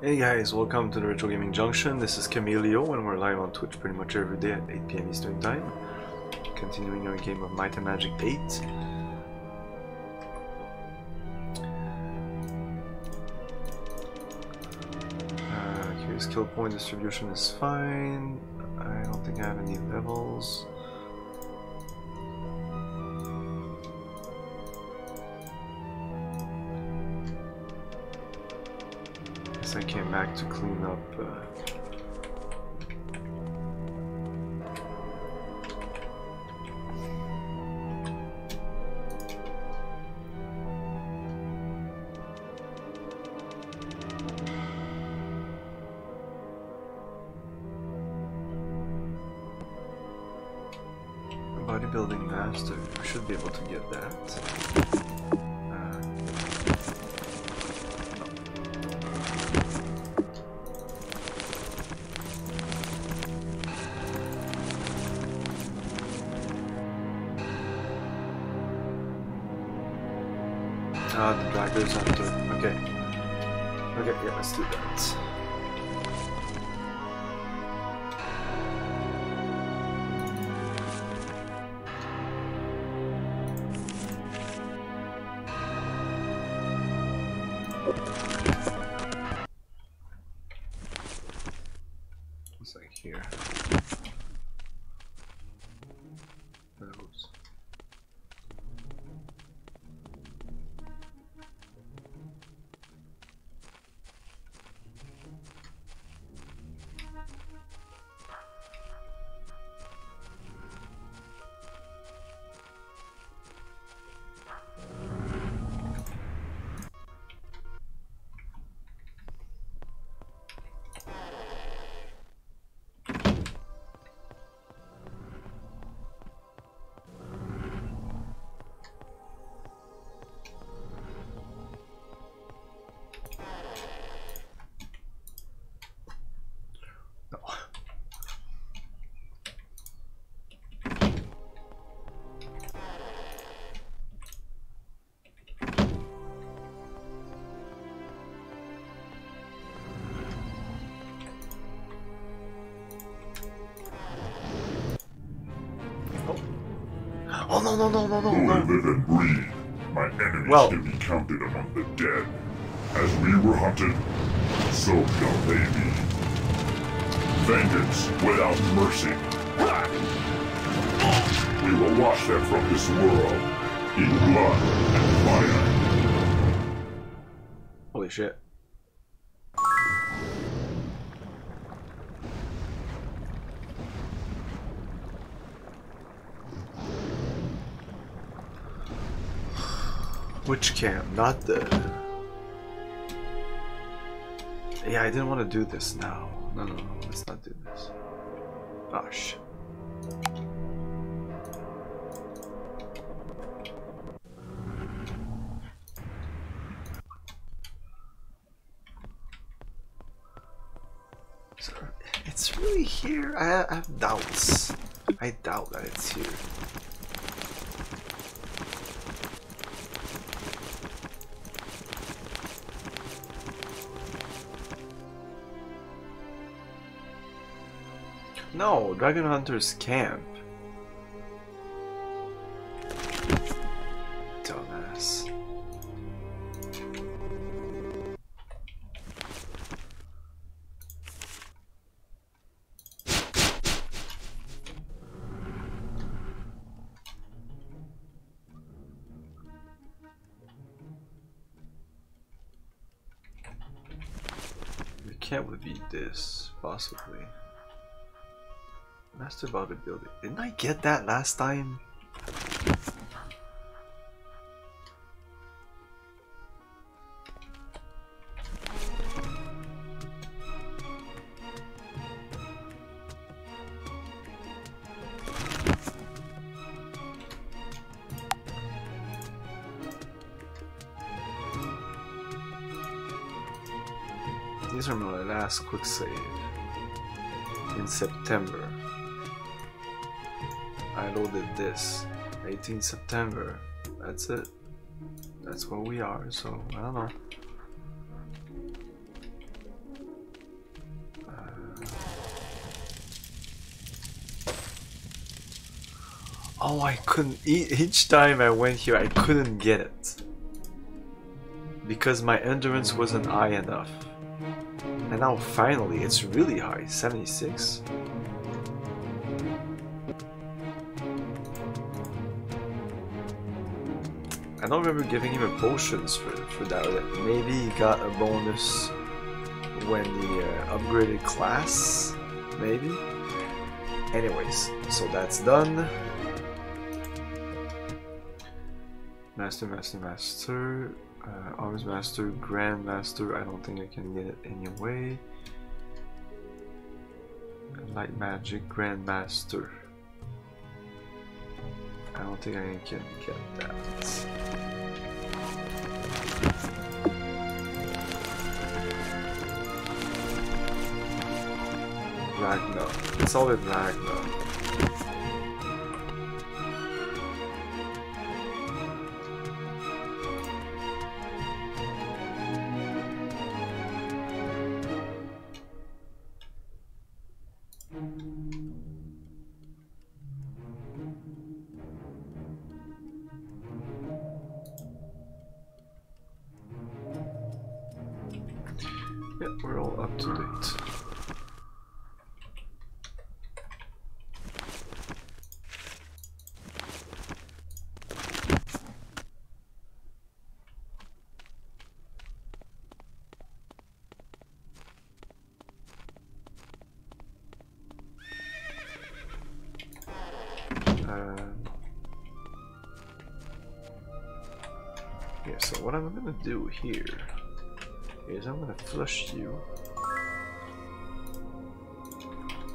Hey guys, welcome to the Retro Gaming Junction. This is Kameleo and we're live on Twitch pretty much every day at 8 p.m. Eastern Time. Continuing our game of Might and Magic 8. Uh, okay, skill point distribution is fine. I don't think I have any levels. Back to clean up. Uh, no no no no no Who no! live and breathe. My enemies Well- can be counted among the dead. As we were hunted, so shall they be. Vengeance without mercy. We will wash them from this world in blood and fire. Holy shit. Which cam, Not the... Yeah, I didn't want to do this now. No, no, no, let's not do Dragon Hunter's camp. Dumbass. The camp would be this, possibly. Master bodybuilding. Didn't I get that last time? These are my last quick save in September. I loaded this 18 September. That's it. That's where we are, so I don't know. Uh, oh, I couldn't. Each time I went here, I couldn't get it. Because my endurance wasn't high enough. And now finally, it's really high 76. Don't remember giving him a potions for, for that. Maybe he got a bonus when he uh, upgraded class, maybe? Anyways, so that's done. Master, Master, Master, uh, Arms Master, Grand Master, I don't think I can get it anyway. Light Magic, Grand Master. I don't think I can get that. Ragnar. It's all with Ragnar. Do here is I'm gonna flush you.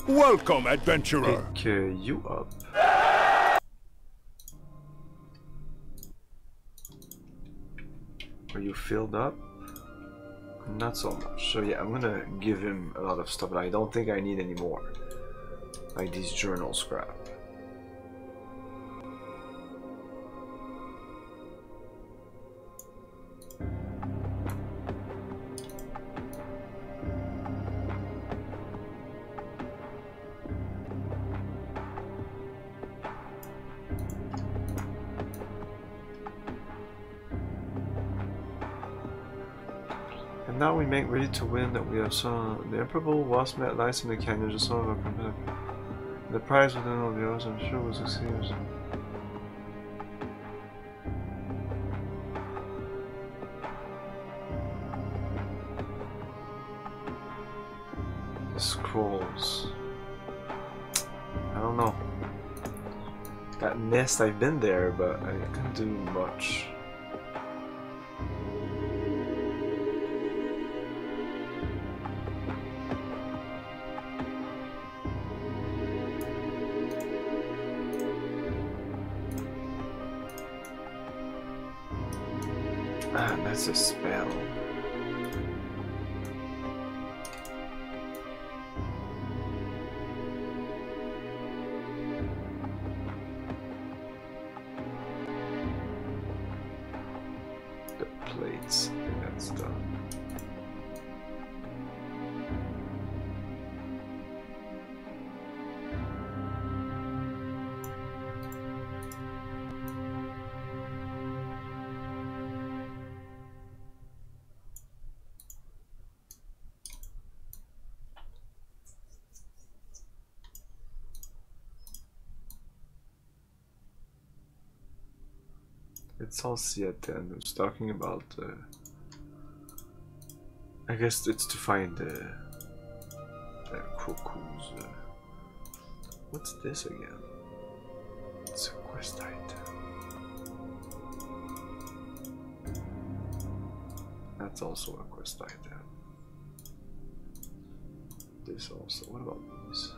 Welcome, adventurer. Pick uh, you up. Are you filled up? Not so much. So yeah, I'm gonna give him a lot of stuff, but I don't think I need any more. Like these journal scrap. Ready to win that we have saw the improbable wasp met lies in the canyon just some of our competitor. The prize within all the others I'm sure will succeed. Scrolls. I don't know. That nest I've been there but I couldn't do much. C10 who's talking about uh, I guess it's to find the uh, uh, Krokus. Uh, what's this again? It's a quest item. That's also a quest item. This also. What about these?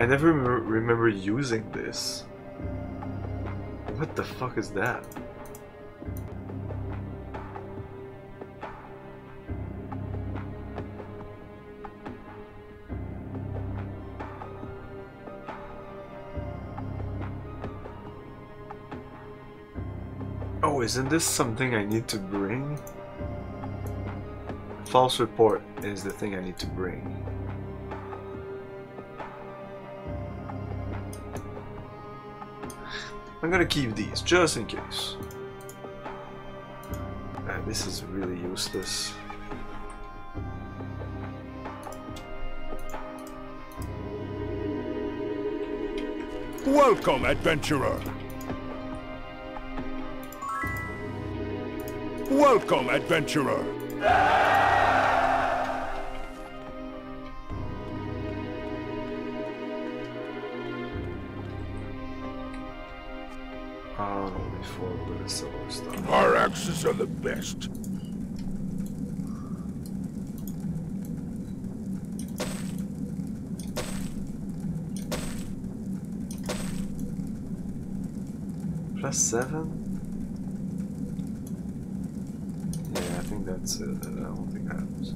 I never remember using this. What the fuck is that? Oh, isn't this something I need to bring? False report is the thing I need to bring. I'm gonna keep these, just in case. Uh, this is really useless. Welcome, adventurer. Welcome, adventurer. Before with the silver stuff. Our axes are the best. Plus seven? Yeah, I think that's it. I don't think that happens.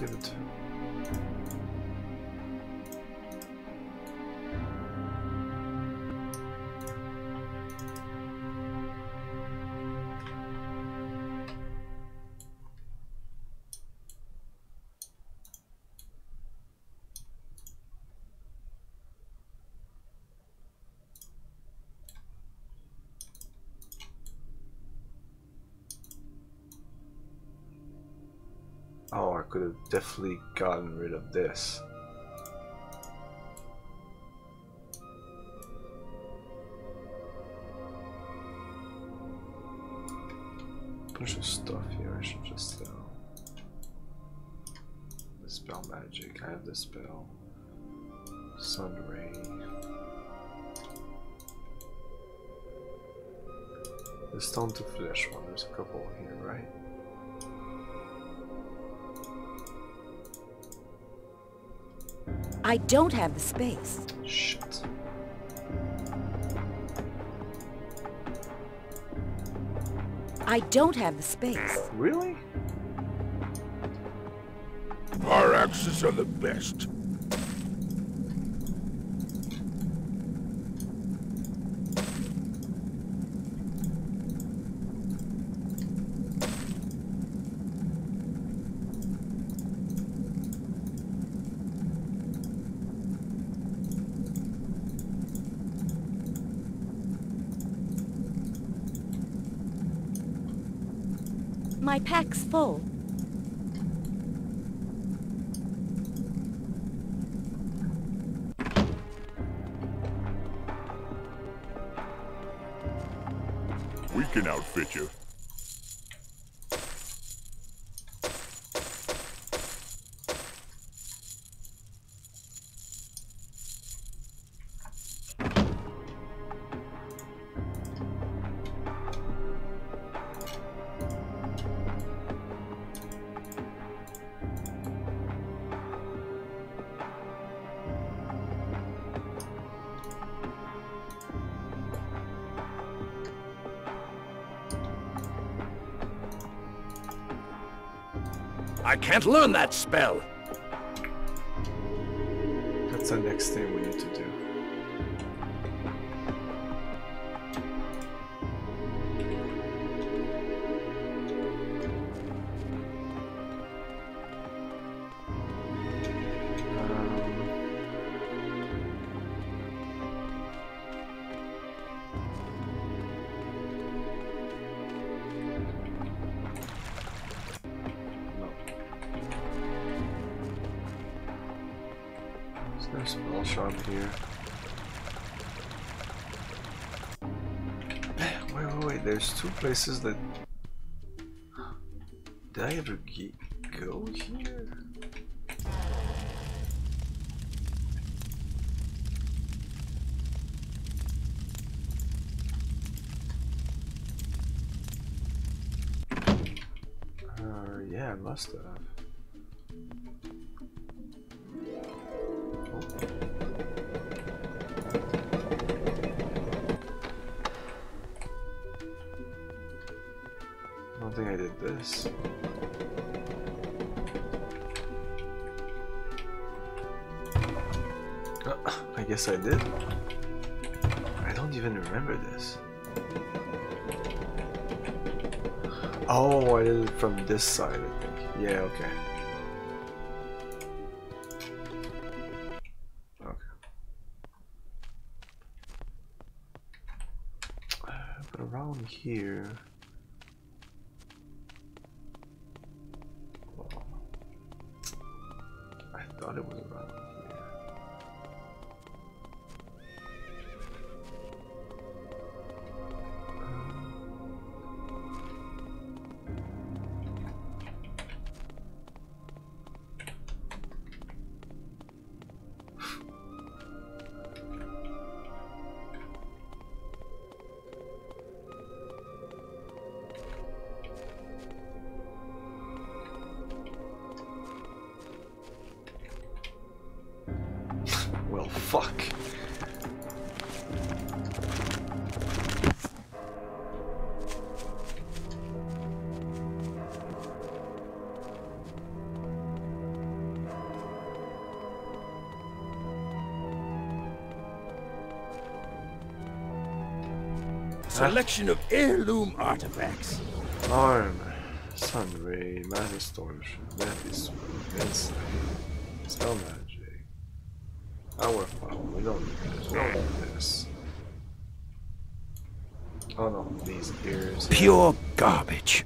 Let's give it Oh, I could have definitely gotten rid of this. Bunch of stuff here I should just sell. Dispel magic, I have the spell. Sun ray. The stone to flesh one, there's a couple here, right? I don't have the space. Shit. I don't have the space. Really? Our axes are the best. Pack's full. I can't learn that spell. That's the next thing we need to do. Is there a little shop here? Wait, wait, wait. There's two places that. Did I ever ge- go here? Uh, yeah, I must have. Oh, I did it from this side, I think. Yeah, okay. Okay. Uh, But around here... Selection of heirloom artifacts. Armor, Sunray, Mass Distortion, Mephis, Insight, Spell Magic, Hour of Power, we don't need this, we don't need this. Oh no, these ears. Pure garbage.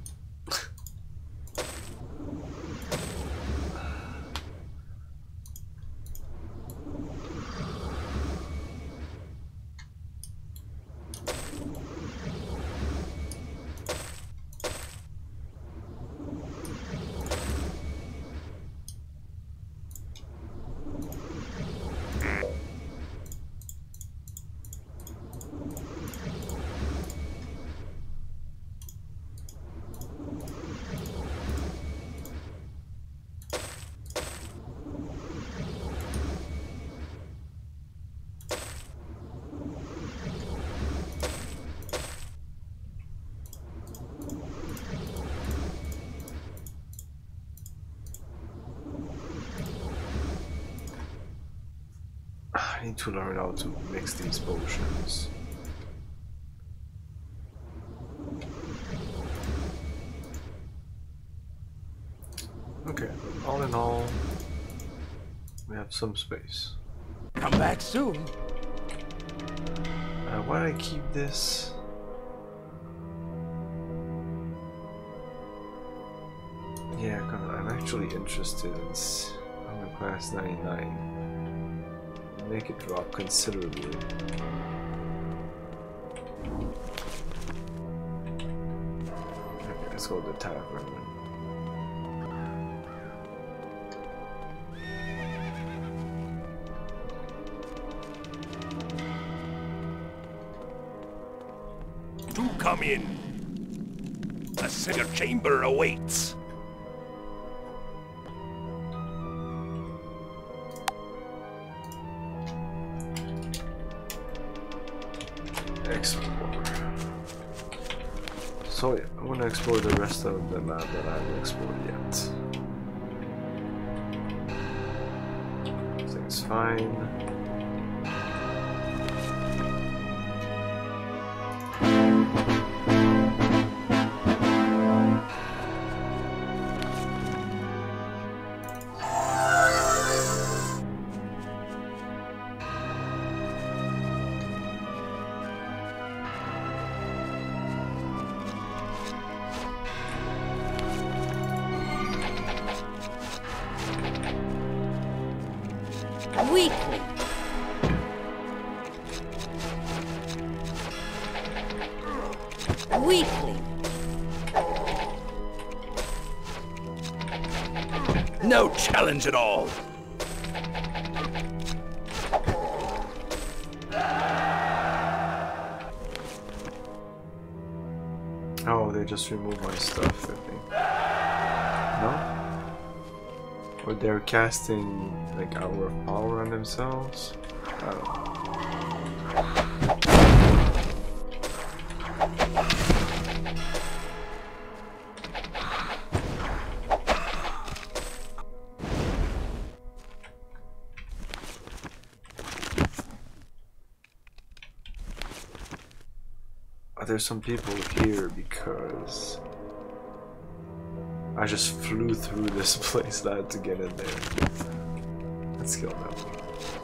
I need to learn how to mix these potions. Okay, all in all, we have some space. Come back soon. Uh, why do I keep this? Yeah, I'm actually interested in s- armor class 99. Make it drop considerably. Okay, let's go to the tavern. Do come in. A center chamber awaits. Rest of the map that uh, I haven't explored yet. Everything's fine. Challenge at all. Oh, they just removed my stuff, I think. No? Or they're casting like hour of power on themselves? I don't know. Some people here because I just flew through this place not to get in there. Let's kill them.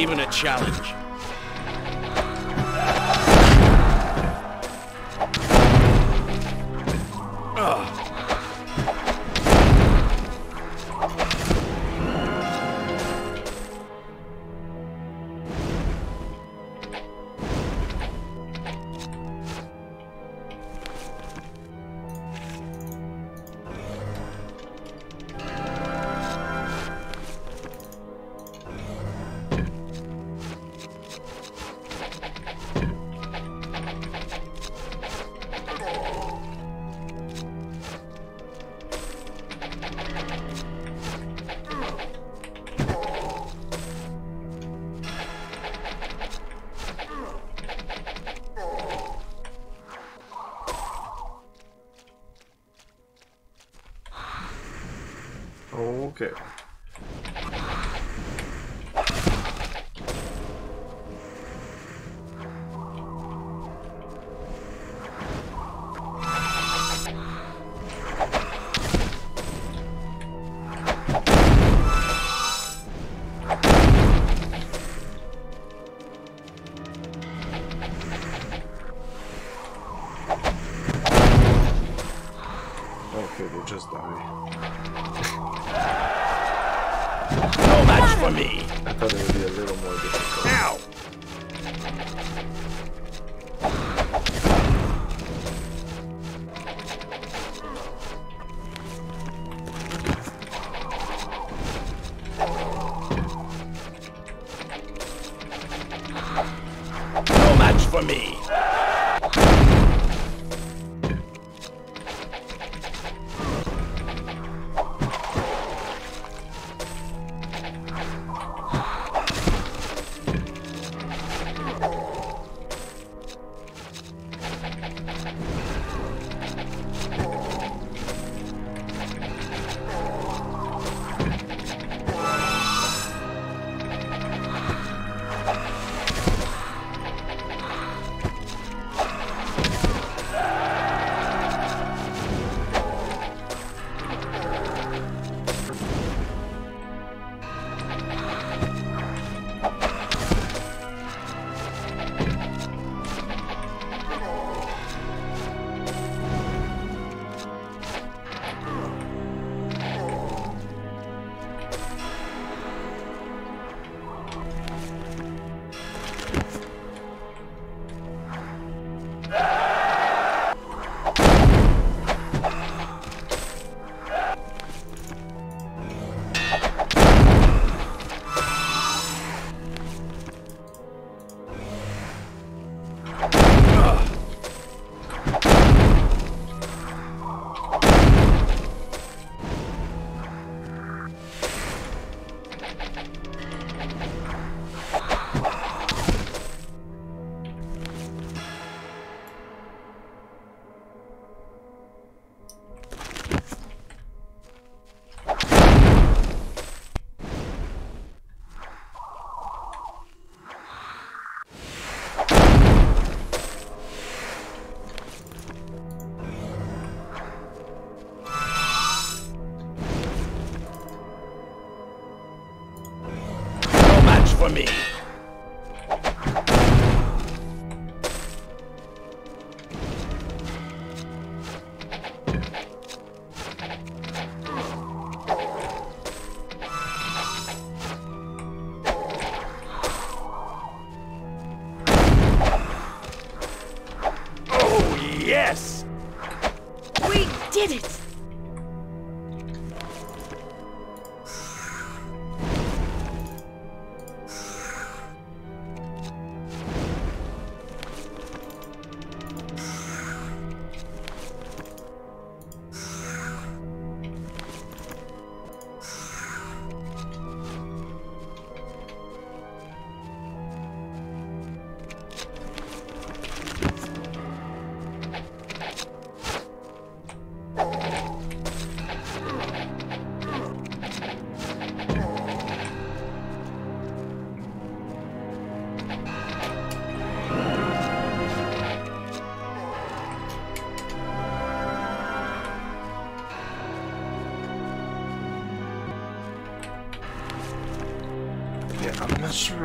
Even a challenge.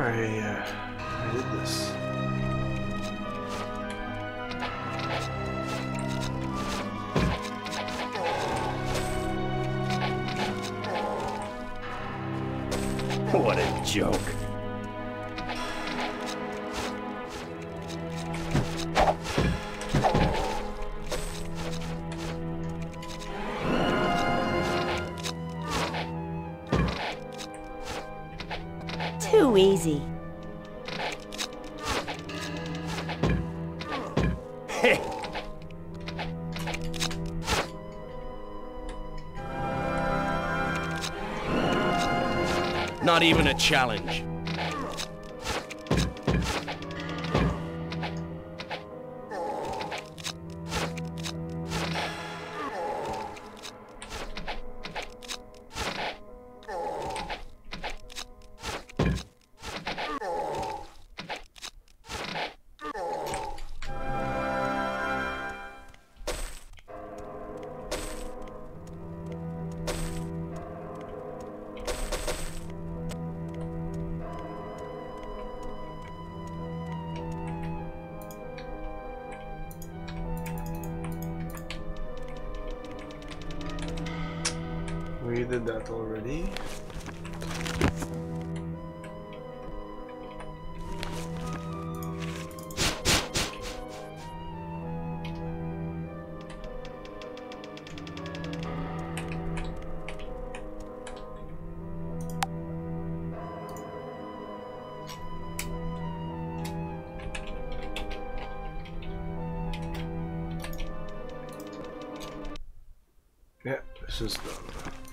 Alright. even a challenge. Yep, this is the...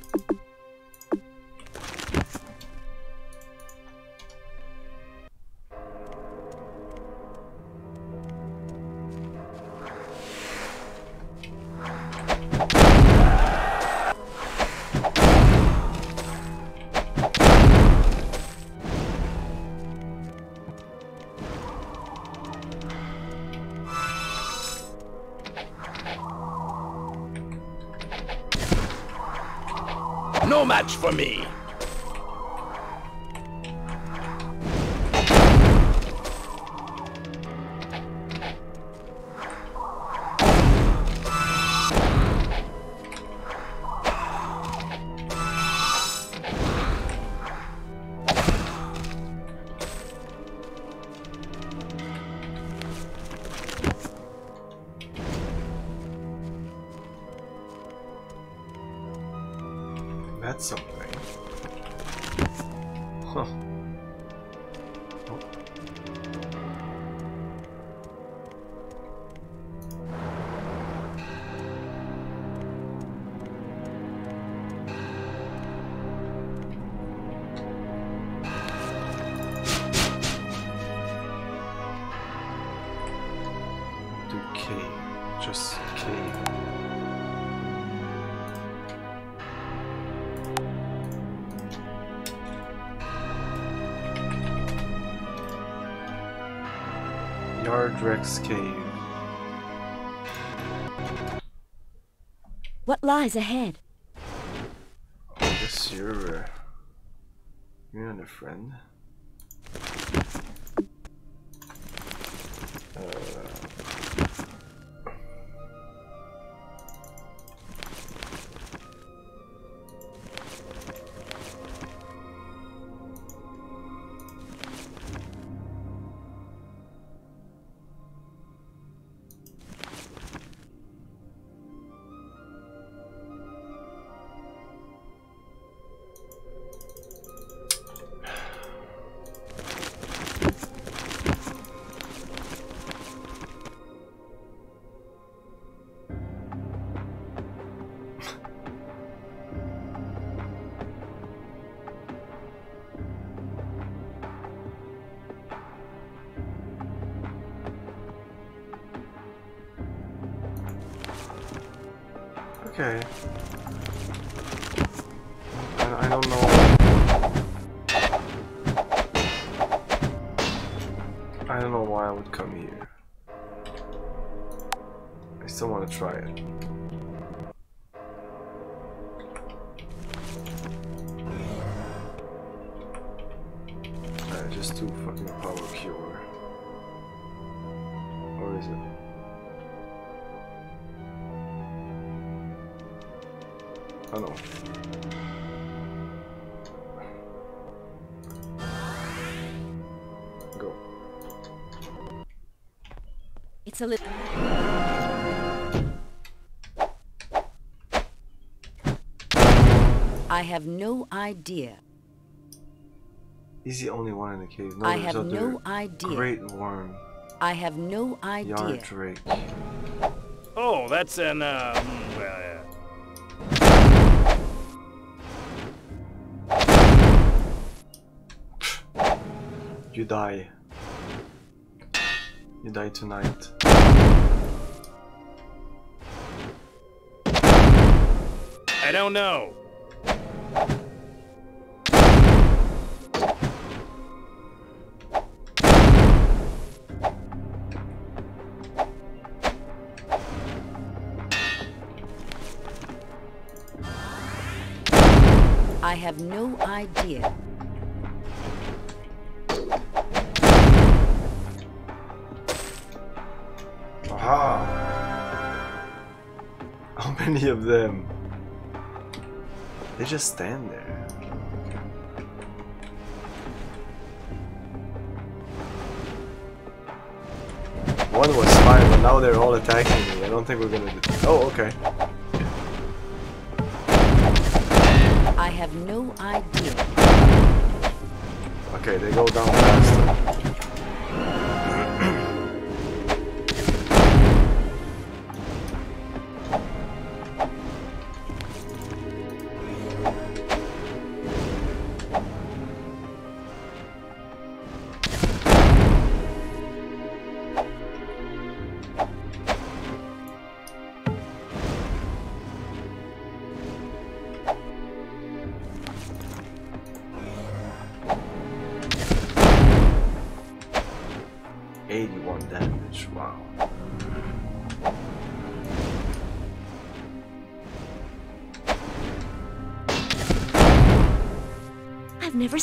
Cave. What lies ahead? Try it. I have no idea. He's the only one in the cave. No, I have no idea. Great Wyrm, I have no yard idea. drake. Oh, that's an, uh, well, yeah. You die. You die tonight. I don't know. Have no idea. Aha! How many of them? They just stand there. One was fine, but now they're all attacking me. I don't think we're gonna do. Oh, okay. Have no idea. Okay, they go down faster.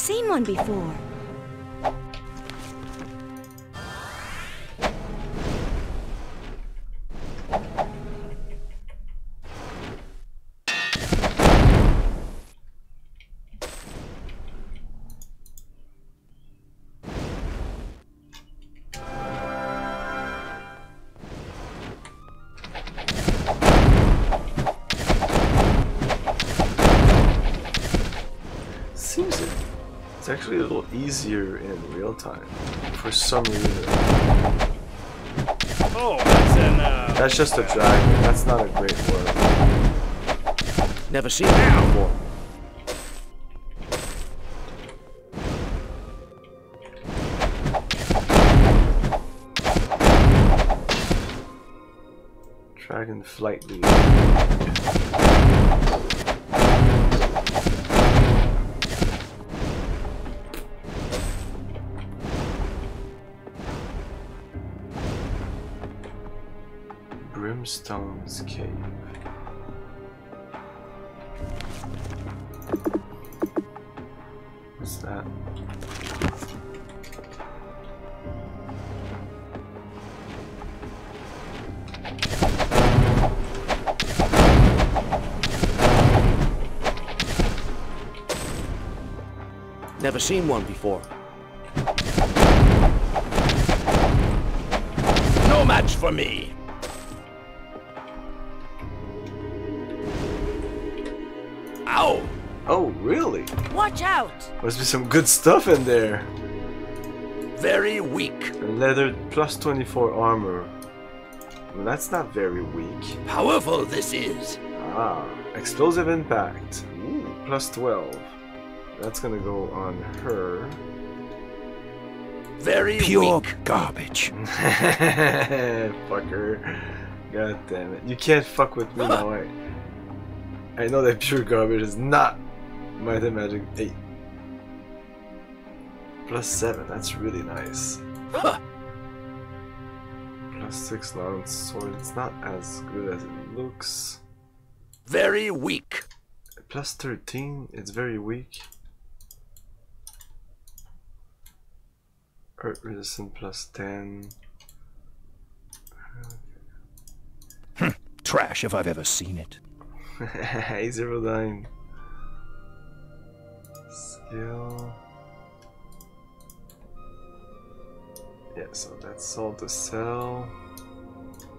Seen one before. Easier in real time for some reason. Oh, that's an, uh... That's just a dragon. That's not a great word. Never seen that before. Dragon flight lead. Never seen one before. No match for me. Ow! Oh, really? Watch out! Must be some good stuff in there. Very weak. Leather plus 24 armor. Well, that's not very weak. Powerful this is. Ah, explosive impact. Ooh, plus 12. That's gonna go on her. Very Pure weak. garbage. Fucker. God damn it. You can't fuck with me now. I, I know that pure garbage is not Might and Magic 8. Plus 7, that's really nice. Plus 6 long sword, it's not as good as it looks. Very weak. Plus 13, it's very weak. Earth resistant plus 10. Hmm, trash if I've ever seen it. Hey, Zero nine. Skill. Yeah, so that's all to sell.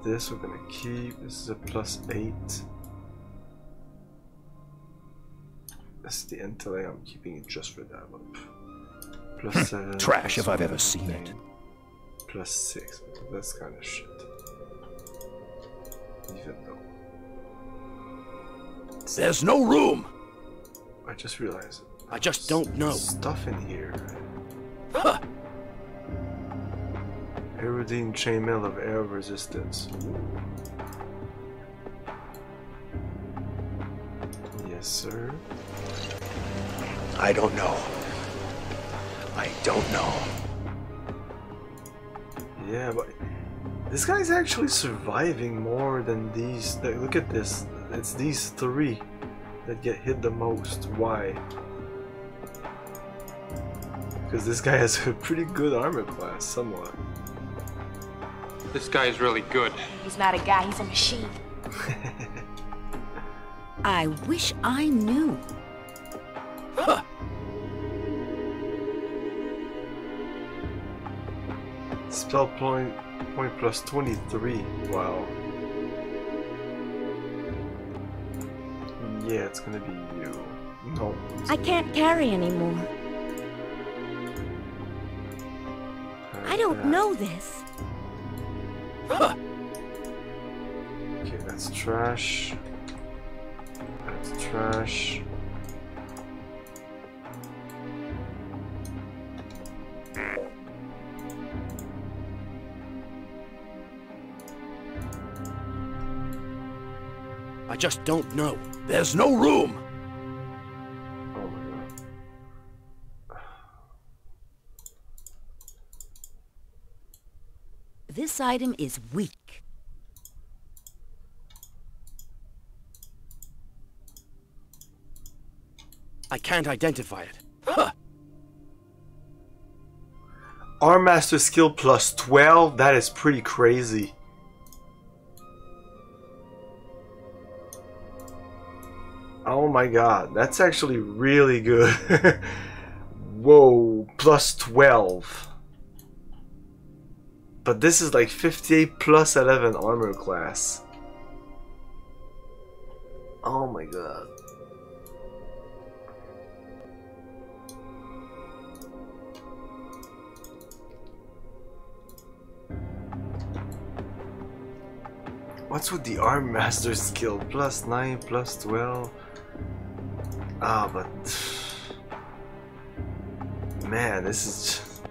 This we're gonna keep. This is a plus eight. That's the intellect. I'm keeping it just for that up. Plus seven. Trash if I've ever seen it. Plus six. That's kind of shit. Even though. There's no room. I just realized. I just don't know. Stuff in here. Huh. Aerodine chainmail of air resistance. Yes, sir. I don't know. I don't know. Yeah, but this guy's actually surviving more than these. like, Look at this. It's these three that get hit the most. Why? Because this guy has a pretty good armor class, somewhat. This guy is really good. He's not a guy, he's a machine. I wish I knew. Huh. Spell point point plus 23. Wow. Yeah, it's gonna be you. No. I can't carry anymore. be I don't that. know this. Huh. Okay, that's trash. That's trash. Just don't know. There's no room. Oh my god. This item is weak. I can't identify it. Huh. Arm Master skill plus 12? That is pretty crazy. My god, that's actually really good. Whoa, plus 12. But this is like 58 plus 11 armor class. Oh my god. What's with the Arm Master skill? Plus 9, plus 12. Ah, but. Man, this is.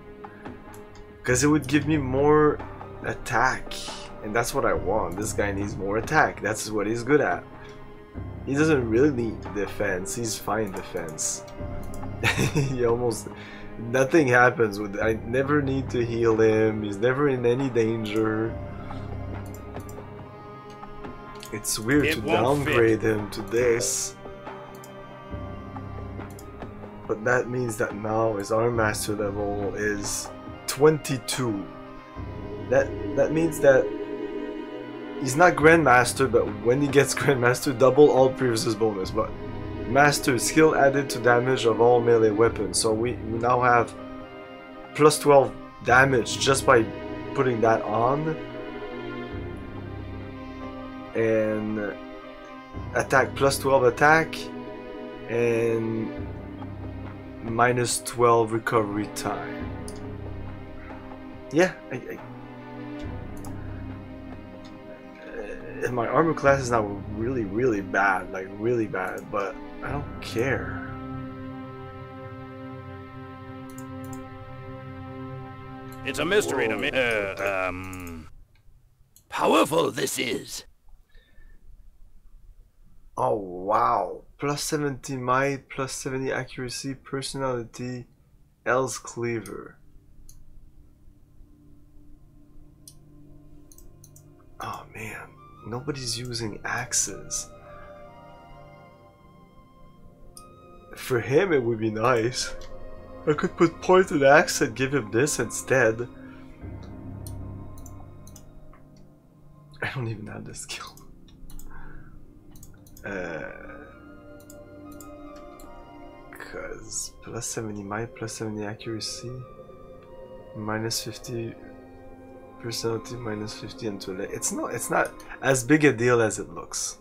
Because it would give me more attack. And that's what I want. This guy needs more attack. That's what he's good at. He doesn't really need defense. He's fine defense. he almost. Nothing happens with. I never need to heal him. He's never in any danger. It's weird It to won't fit. downgrade him to this. But that means that now his arm master level is 22. That that means that he's not grandmaster, but when he gets grandmaster, double all previous bonus. But Master skill added to damage of all melee weapons. So we, we now have plus 12 damage just by putting that on. And attack plus 12 attack and minus 12 recovery time. Yeah, I, I, uh, my armor class is now really, really bad, like really bad, but I don't care. It's a mystery to me. Uh, um. Powerful this is. Oh wow, plus 70 might, plus 70 accuracy, personality, else cleaver. Oh man, nobody's using axes. For him it would be nice. I could put pointed axe and give him this instead. I don't even have the skill. Uh, Plus 70 might, plus 70 accuracy, minus 50 personality, minus 50 intellect. It's not. It's not as big a deal as it looks.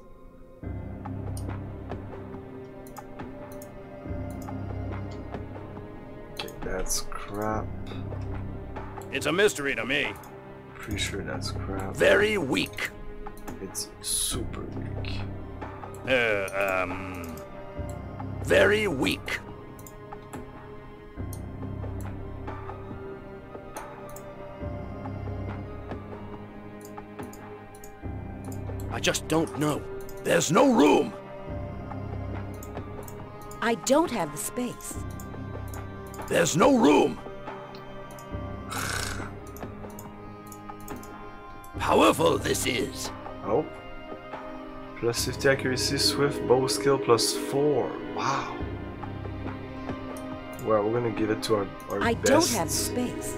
Okay, that's crap. It's a mystery to me. Pretty sure that's crap. Very weak. It's super weak. Uh, um. Very weak. I just don't know. There's no room. I don't have the space. There's no room. Powerful this is. Oh. Plus 50 accuracy, swift bow skill plus 4. Wow. Well, we're gonna give it to our, our I best don't have space.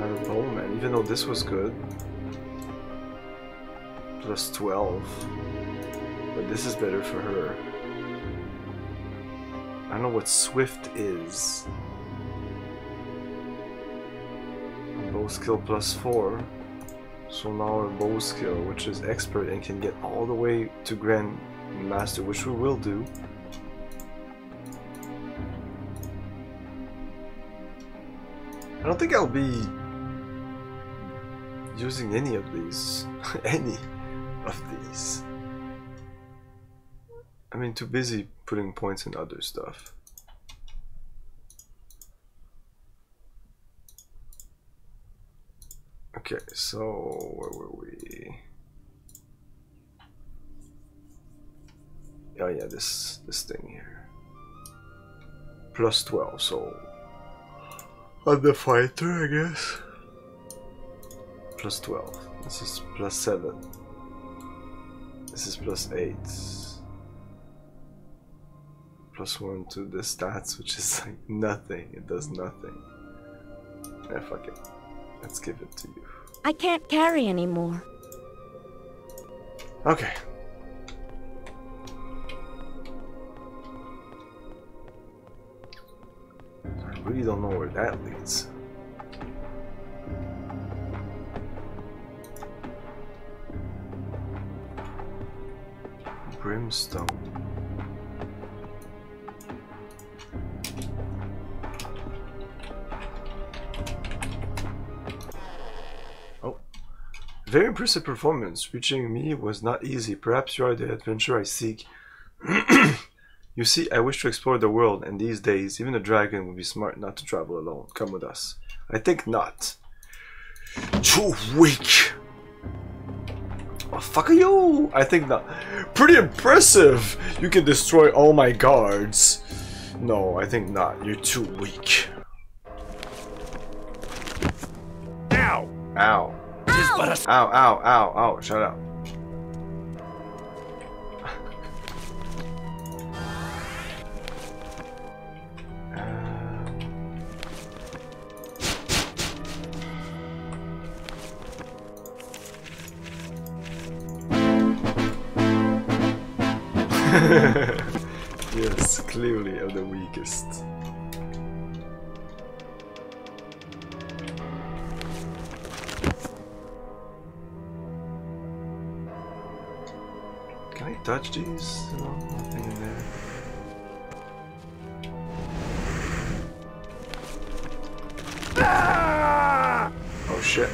out of bowman, even though this was good. Plus 12. But this is better for her. I don't know what swift is. Bow skill plus 4. So now our bow skill, which is expert and can get all the way to Grand Master, which we will do. Don't think I'll be using any of these. any of these. I mean, too busy putting points in other stuff. Okay, so where were we? Oh yeah, this this thing here. Plus 12, so on the fighter, I guess. Plus 12. This is plus 7. This is plus 8. Plus 1 to the stats, which is like nothing. It does nothing. Yeah, fuck it. Let's give it to you. I can't carry anymore. Okay. Really don't know where that leads. Brimstone. Oh. Very impressive performance. Reaching me was not easy. Perhaps you are the adventure I seek. you see, I wish to explore the world, and these days, even a dragon would be smart not to travel alone. Come with us. I think not. Too weak. Oh, fuck you! I think not. Pretty impressive! You can destroy all my guards. No, I think not. You're too weak. Ow! Ow. It is but a Ow, ow, ow, ow. Shut up. Clearly of the weakest. Can I touch these? No, nothing in there. Ah! Oh shit.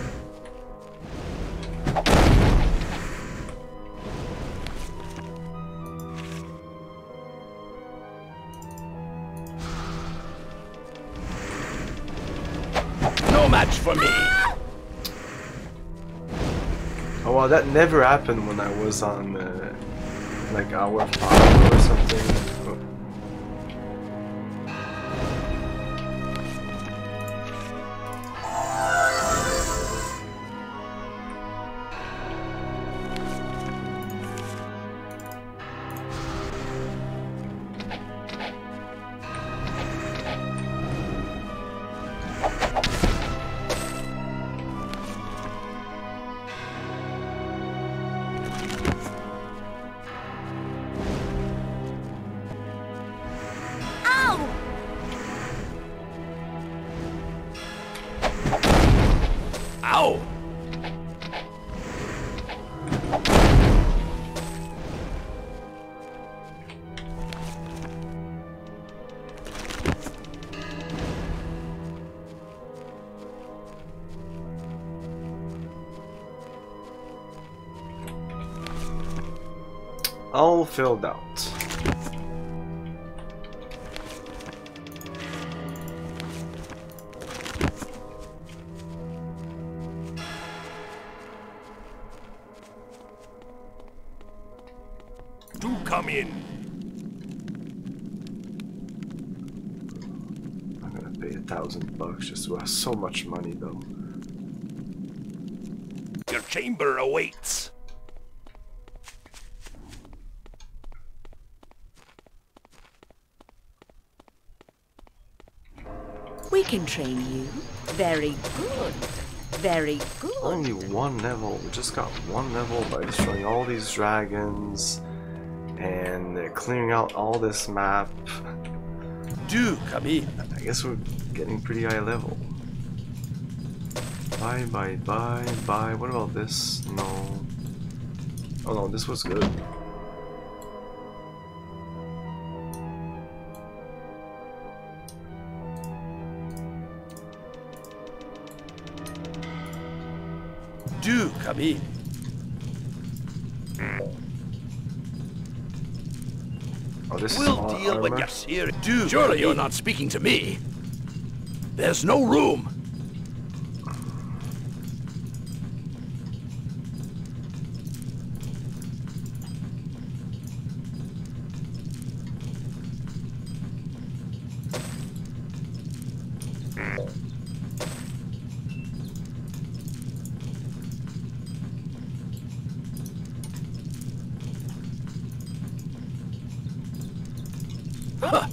That never happened when I was on uh, like hour five or something. Filled out. Do come in. I'm gonna pay a thousand bucks just to have so much money though. Your chamber awaits. We can train you. Very good. Very good. Only one level. We just got one level by destroying all these dragons and clearing out all this map. Do come in. I guess we're getting pretty high level. Bye, bye, bye, bye. What about this? No. Oh no, this was good. Do Oh, this we'll all deal when armor? you see it. Do Surely you're not speaking to me. There's no room. Huh.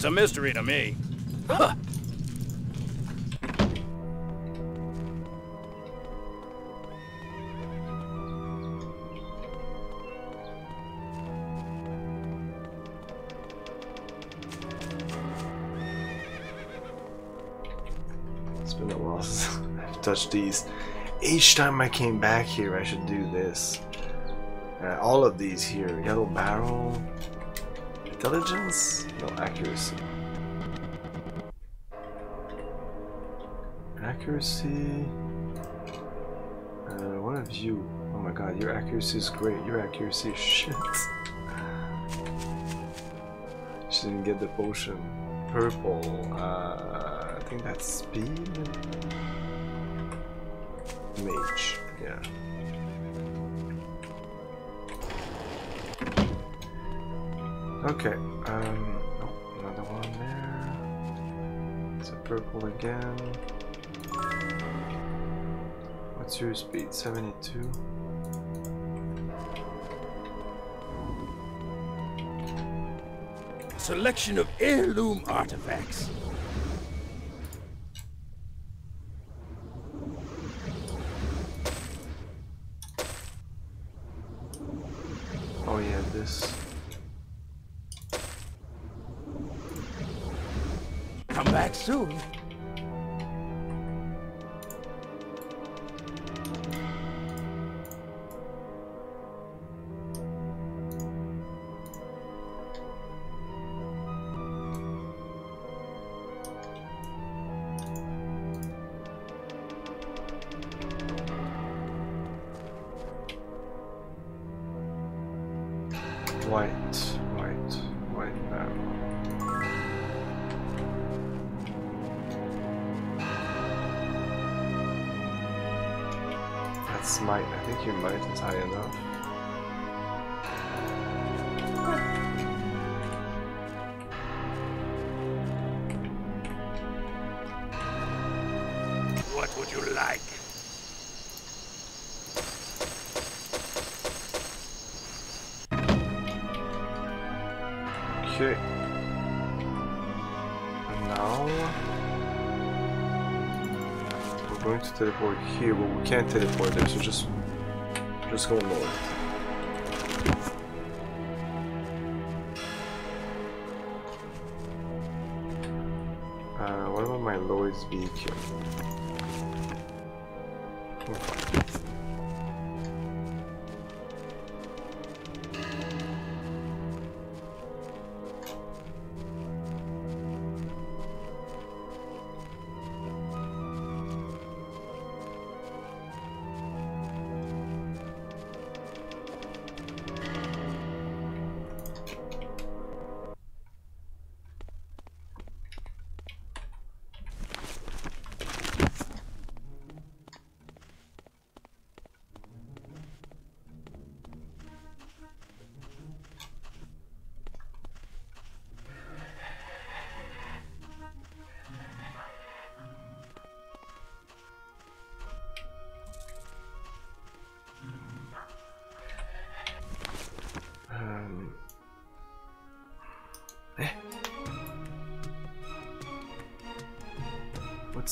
It's a mystery to me. Huh. It's been a while since I've touched these. Each time I came back here, I should do this. Uh, all of these here. Yellow barrel. Intelligence? No, accuracy. Accuracy. Uh, what have you? Oh my god, your accuracy is great. Your accuracy is shit. she didn't get the potion. Purple. Uh, I think that's speed. Mage. Yeah. Okay. Um. Oh, another one there. It's a purple again. What's your speed? 72? Selection of heirloom artifacts. Can't teleport there, so just just go north. Uh, what about my Lloyd's beacon?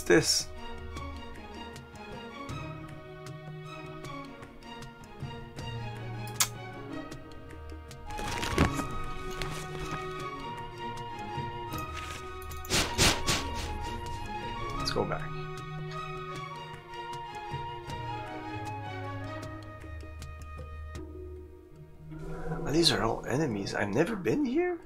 This? Let's go back. Oh, These are all enemies. I've never been here?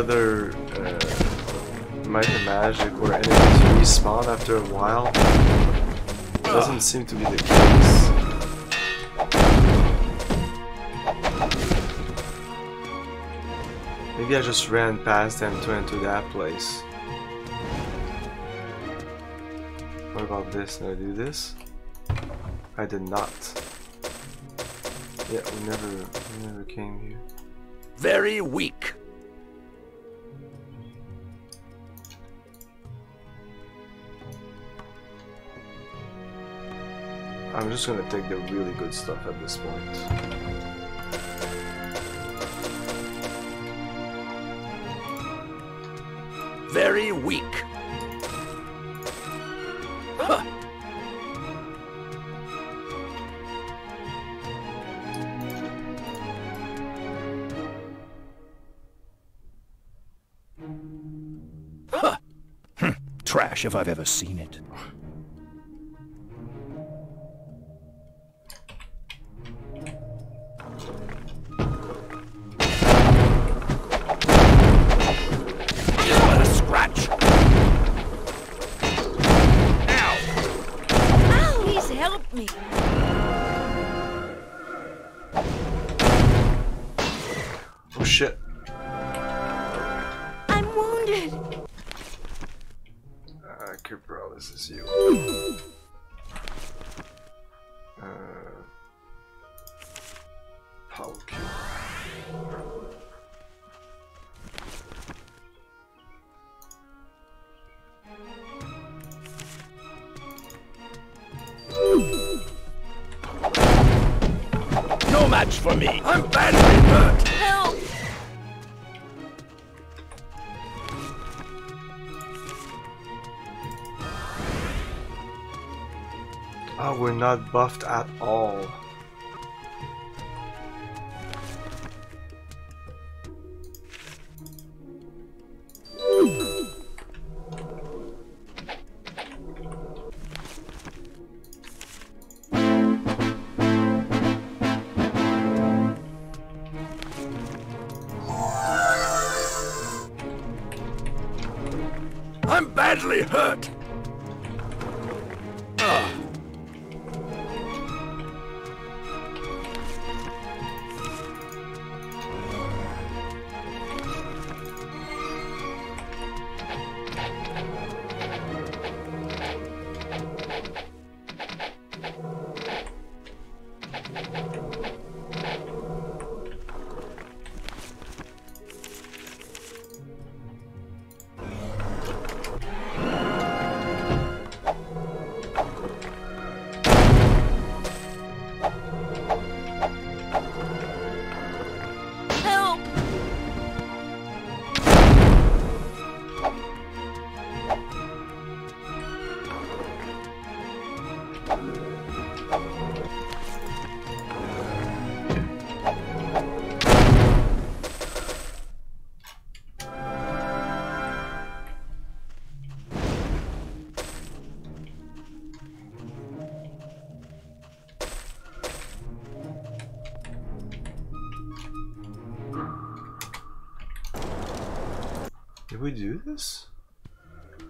Other uh, Might Magic where enemies respawn after a while. Doesn't seem to be the case. Maybe I just ran past them to enter that place. What about this? Did I do this? I did not. Yeah, we never, we never came here. Very weak. Just gonna take the really good stuff at this point. Very weak. Huh. Huh. Hmm. Trash if I've ever seen it. Buffed at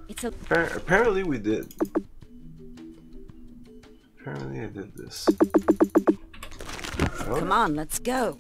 It's a Appar- apparently we did. Apparently I did this. Oh, come on, let's go.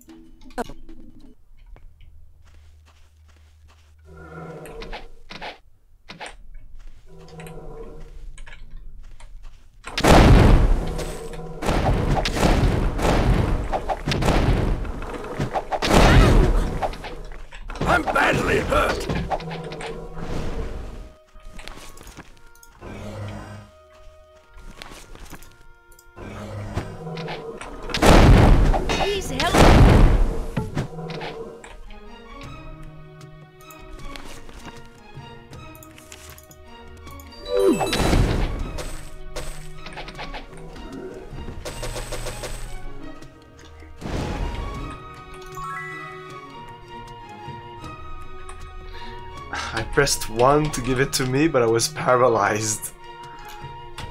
Pressed 1 to give it to me, but I was paralyzed.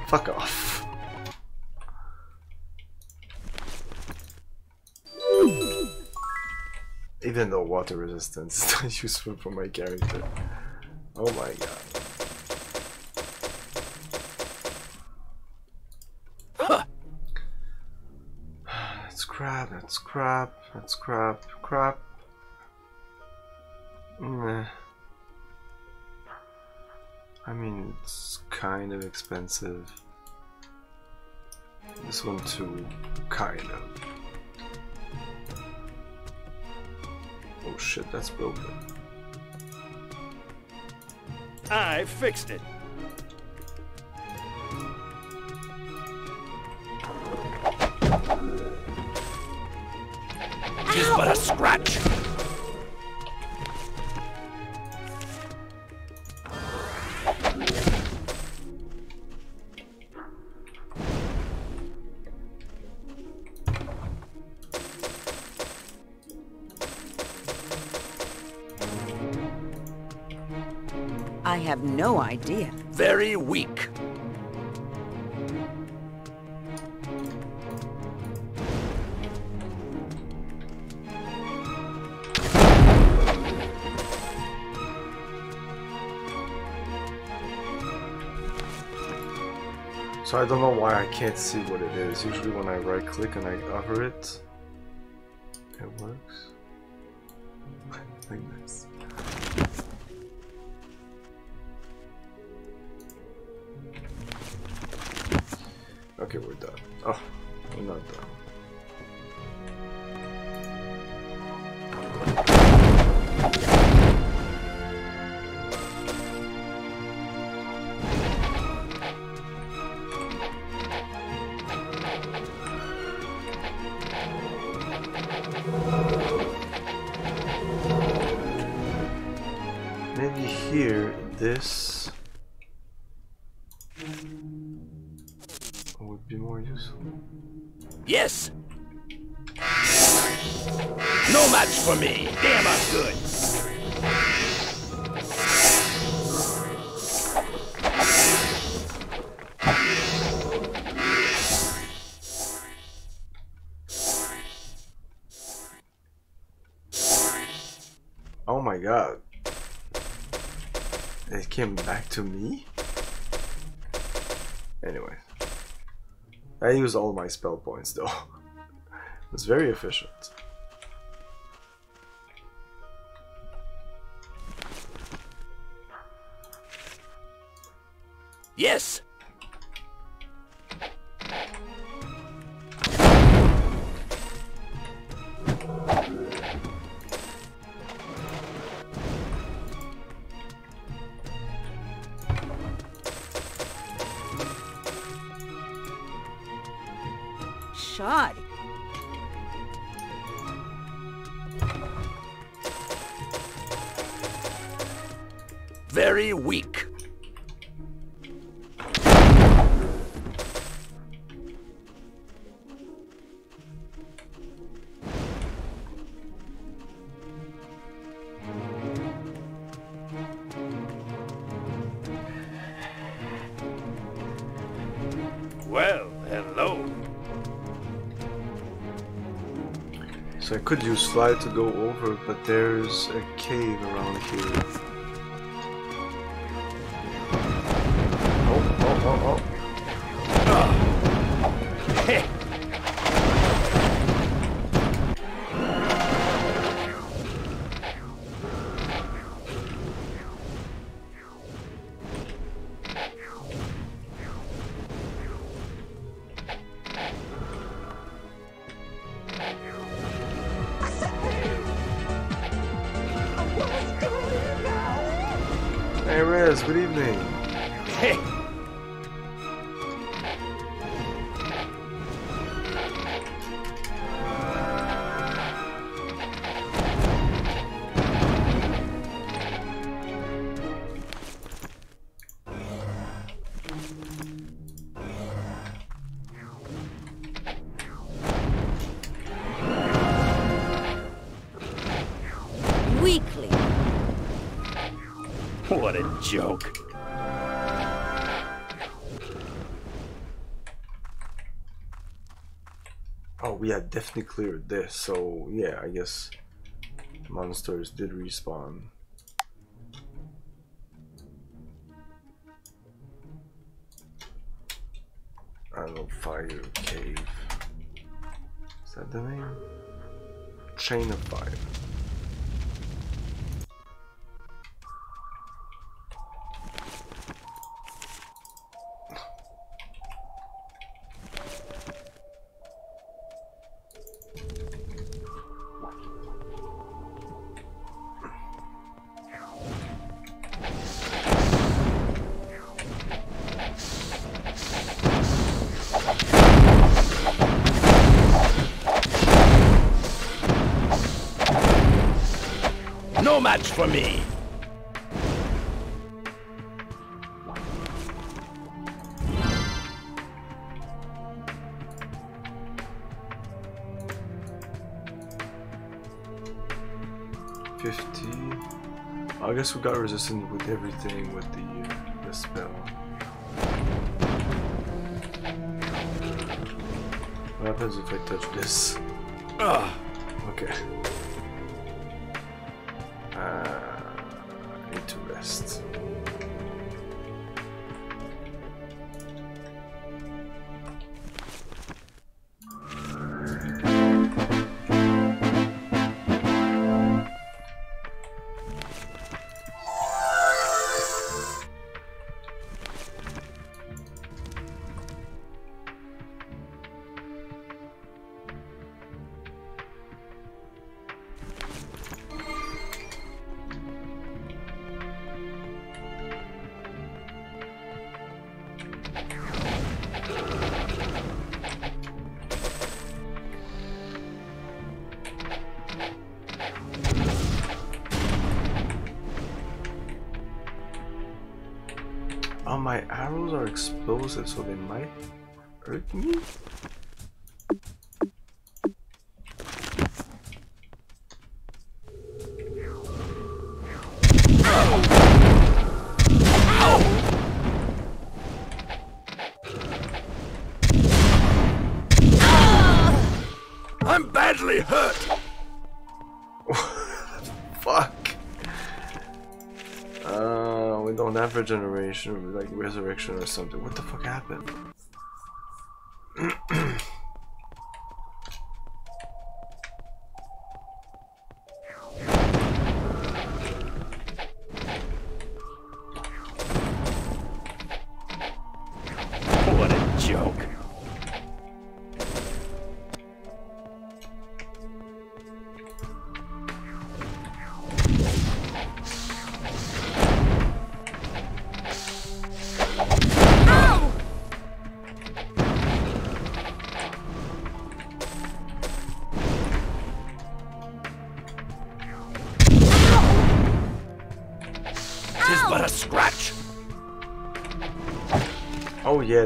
Fuck off. Even though water resistance is not useful for my character. Oh my god. That's crap, that's crap, that's crap, crap. It's kind of expensive. This one too, kind of. Oh shit, that's broken. I fixed it. Tis but a scratch. Idea. Very weak. So I don't know why I can't see what it is. Usually when I right click and I hover it, it to me? Anyway. I used all my spell points though. it's very efficient. Yes. Well, hello. So I could use slide to go over, but there's a cave around here. Definitely cleared this, so yeah, I guess monsters did respawn. I don't know, fire cave. Is that the name? Chain of fire. Got resistant with everything with the uh, the spell. What happens if I touch this? Ugh. Arrows are explosive, so they might hurt me? I'm badly uh, have regeneration, like resurrection or something. What the fuck happened?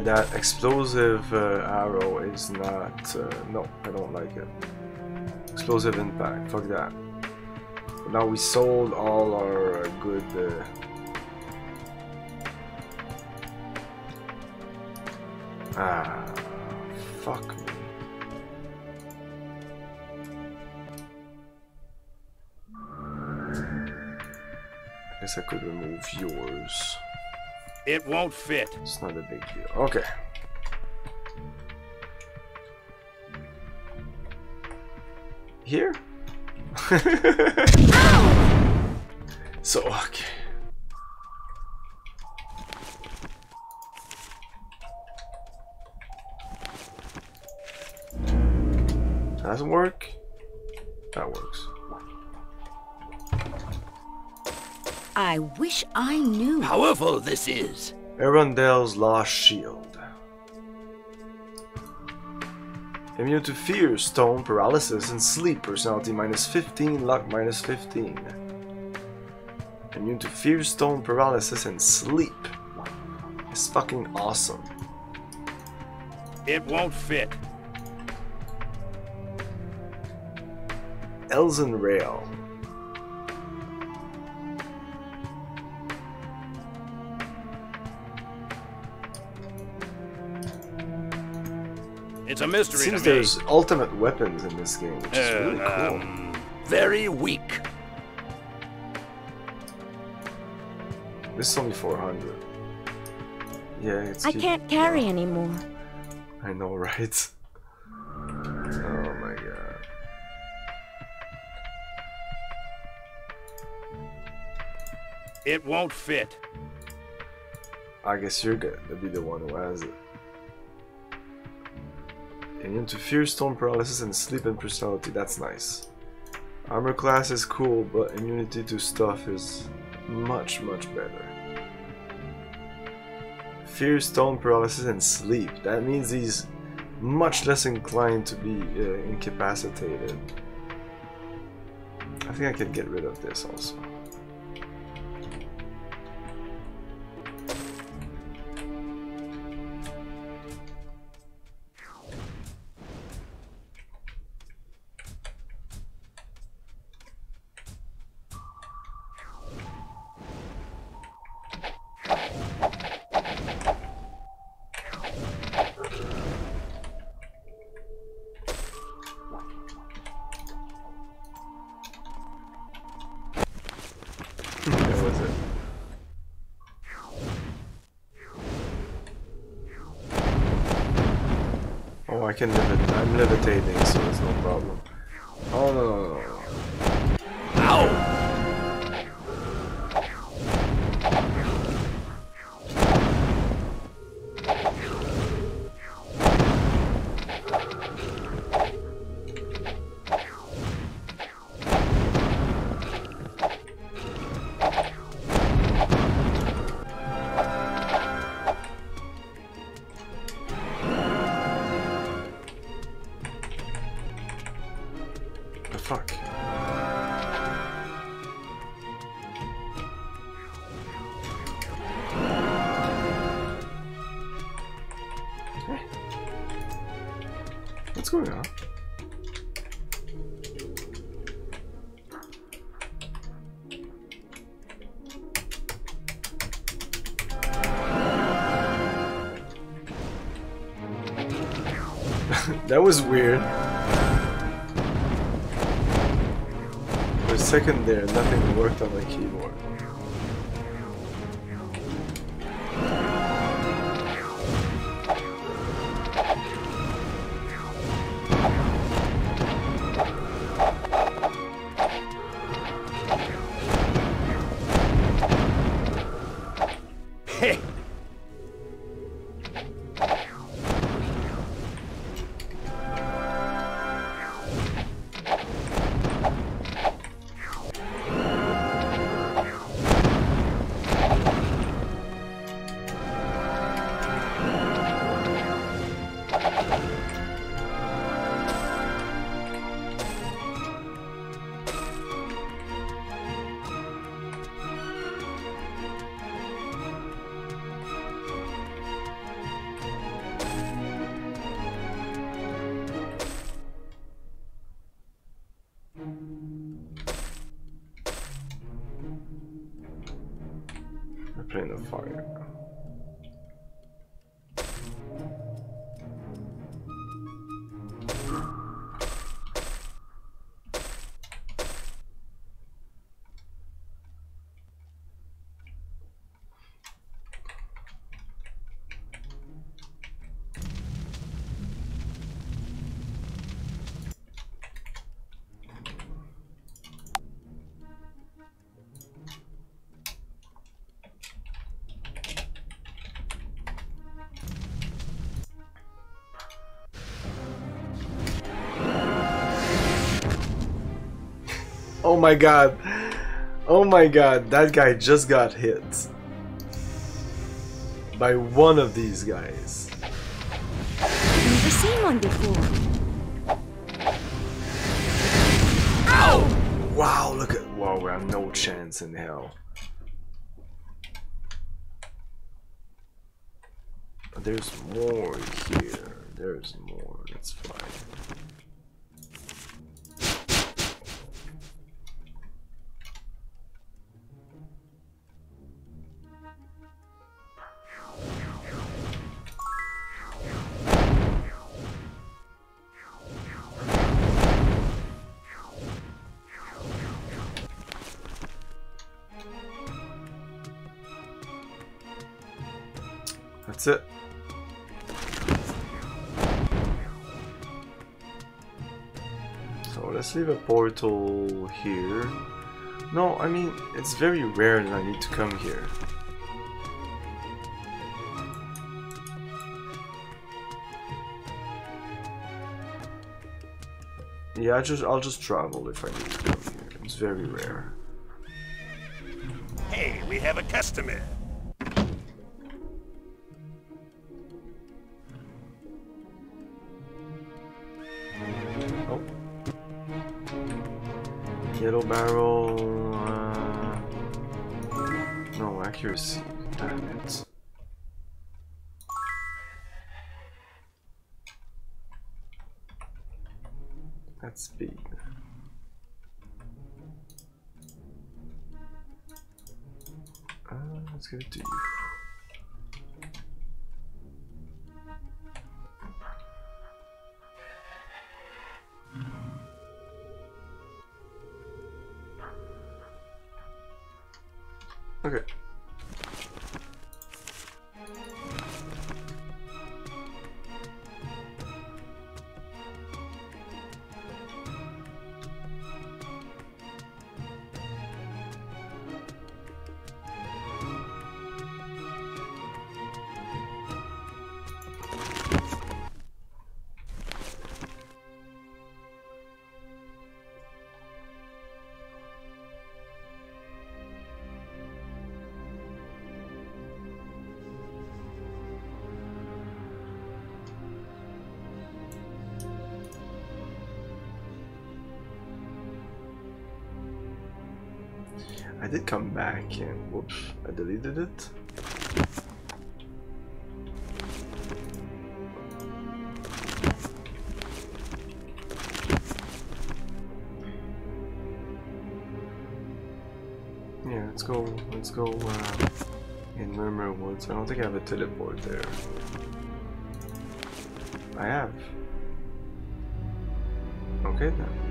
That explosive uh, arrow is not... Uh, no, I don't like it. Explosive impact, fuck that. But now we sold all our uh, good... Uh, ah, fuck me. I guess I could remove yours. It won't fit. It's not a big deal. Okay. Here? so, okay. Doesn't work? That works. I wish I knew. Powerful this is. Arendelle's Lost Shield. Immune to fear, stone, paralysis, and sleep. Personality minus 15, luck minus 15. Immune to fear, stone, paralysis, and sleep. It's fucking awesome. It won't fit. Elzen Rail. It's a mystery Seems to me. there's ultimate weapons in this game, which is really Uh, cool. um, very weak. This is only 400. Yeah, it's I keep- can't carry anymore. I know, right? Oh my god. It won't fit. I guess you're gonna be the one who has it. Immune to fear, storm paralysis, and sleep and personality. That's nice. Armor class is cool, but immunity to stuff is much, much better. Fear, stone paralysis, and sleep. That means he's much less inclined to be uh, incapacitated. I think I could get rid of this also. I'm was weird. For a second there, nothing worked on my keyboard. Of Oh my god. Oh my god, that guy just got hit. By one of these guys. Never seen one before. Ow! Wow, look at. Wow, we have no chance in hell. But there's more here. There's more. Leave a portal here. No, I mean, it's very rare that I need to come here. Yeah, I just I'll just travel if I need to come here. It's very rare. Hey, we have a customer. Barrel. Uh... No, accuracy. Damn it. That's speed. Uh, let's give it to did come back and whoops, I deleted it. Yeah, let's go, let's go uh, in Murmur Woods. I don't think I have a teleport there. I have. Okay then.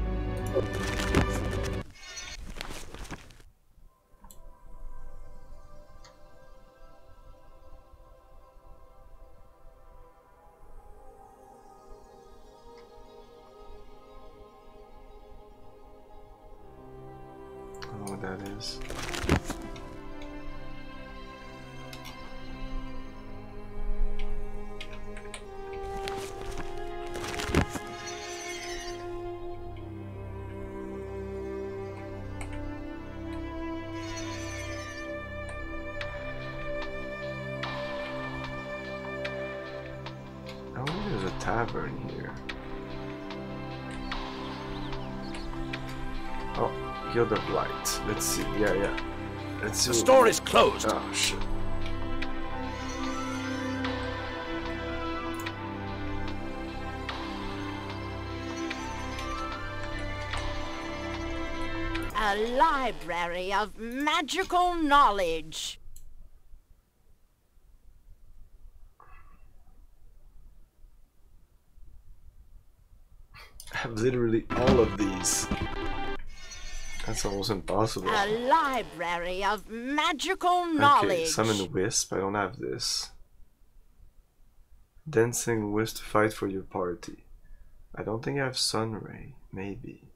There's a tavern here. Oh, Guild of Light. Let's see. Yeah, yeah. Let's see. The store is closed. Oh shit. A library of magical knowledge. Literally all of these. That's almost impossible. A library of magical knowledge. Okay, summon Wisp. I don't have this. Dancing Wisp to fight for your party. I don't think I have Sunray. Maybe.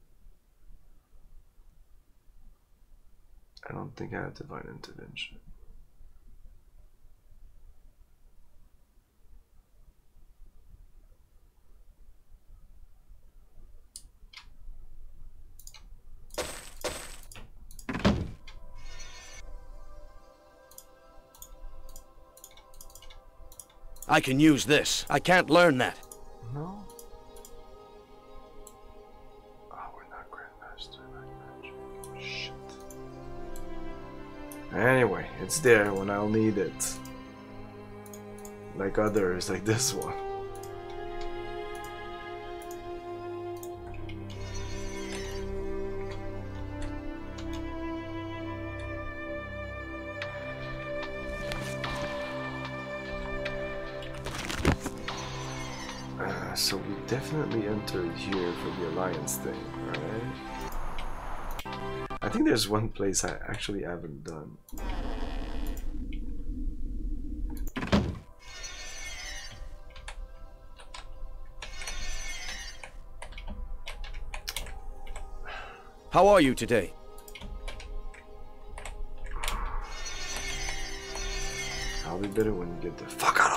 I don't think I have Divine Intervention. I can use this. I can't learn that. No. Oh, we're not Grandmaster. Magic. Shit. Anyway, it's there when I'll need it. Like others, like this one. Here for the alliance thing, right? I think there's one place I actually haven't done. How are you today? I'll be better when you get the fuck out of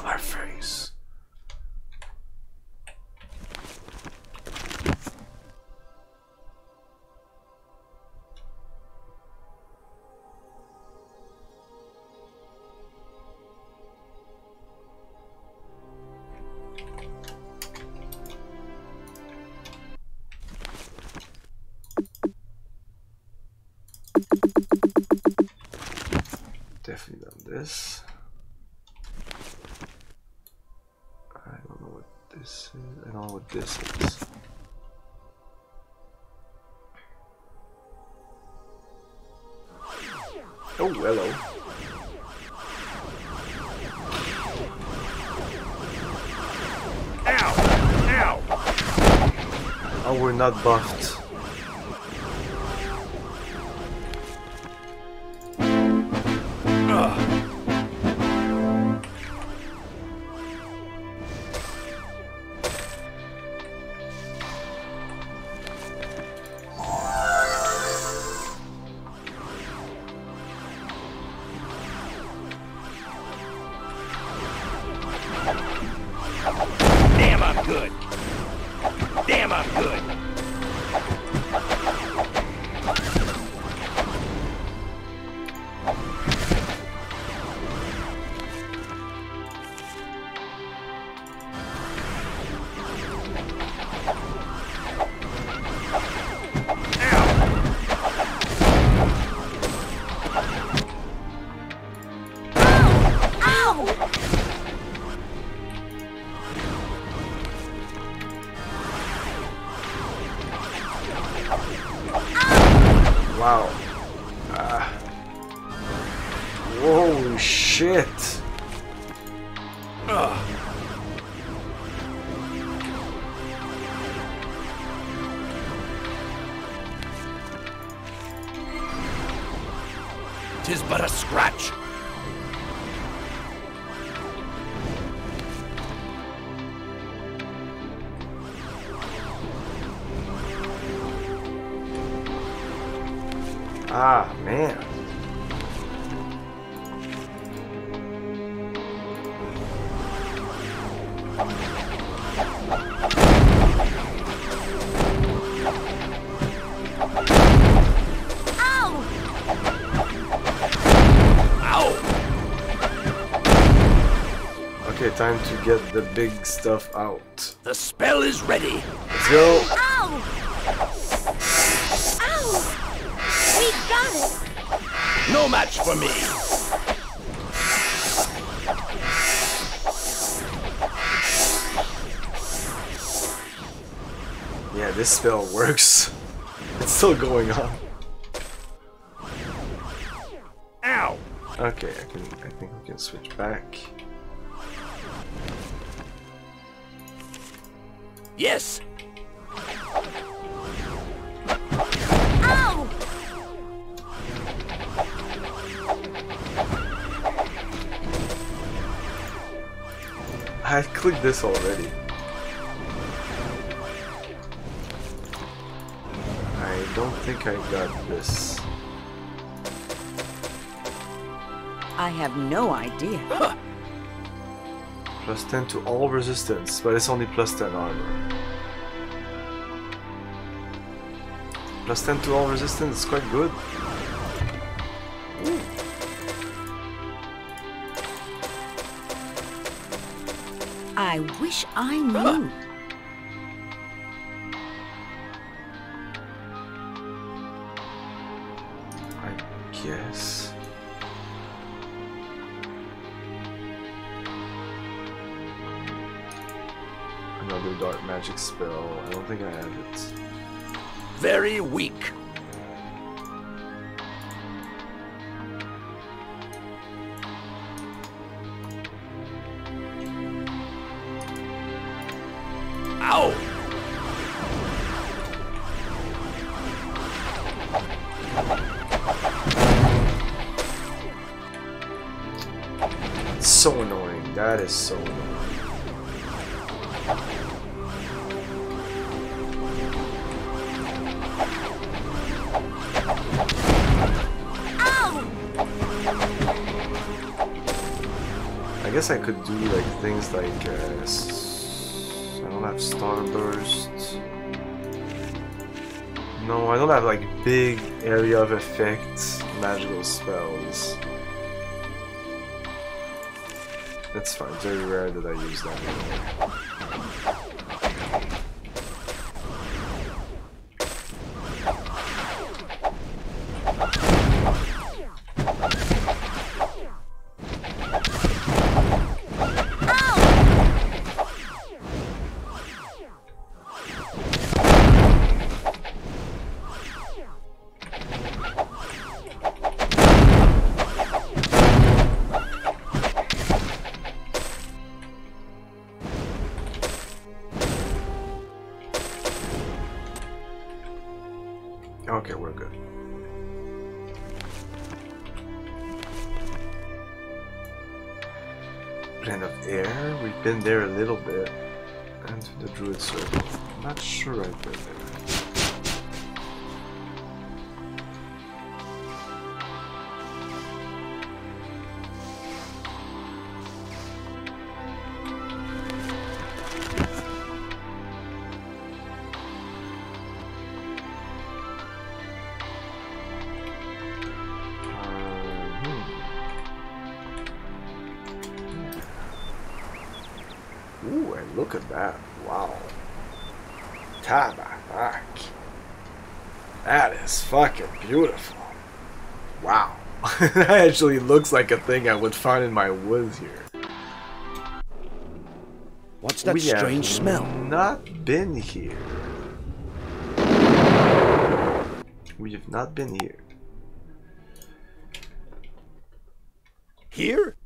Ow! Oh, time to get the big stuff out. The spell is ready. Let's go! Ow! Ow! We got it! No match for me. Yeah, this spell works. It's still going on. Ow! Okay, I can. I think we can switch back. Yes. Ow! I clicked this already. I don't think I got this. I have no idea. Plus 10 to all resistance, but it's only plus 10 armor. Plus 10 to all resistance is quite good. I wish I knew. Spell. I don't think I have it. Very weak. Ow! So annoying. That is so I could do like things like uh, I don't have starburst. No, I don't have like big area of effect magical spells. That's fine. Very rare that I use that. that actually looks like a thing I would find in my woods here. What's that We have strange smell? Not been here. We have not been here. Here?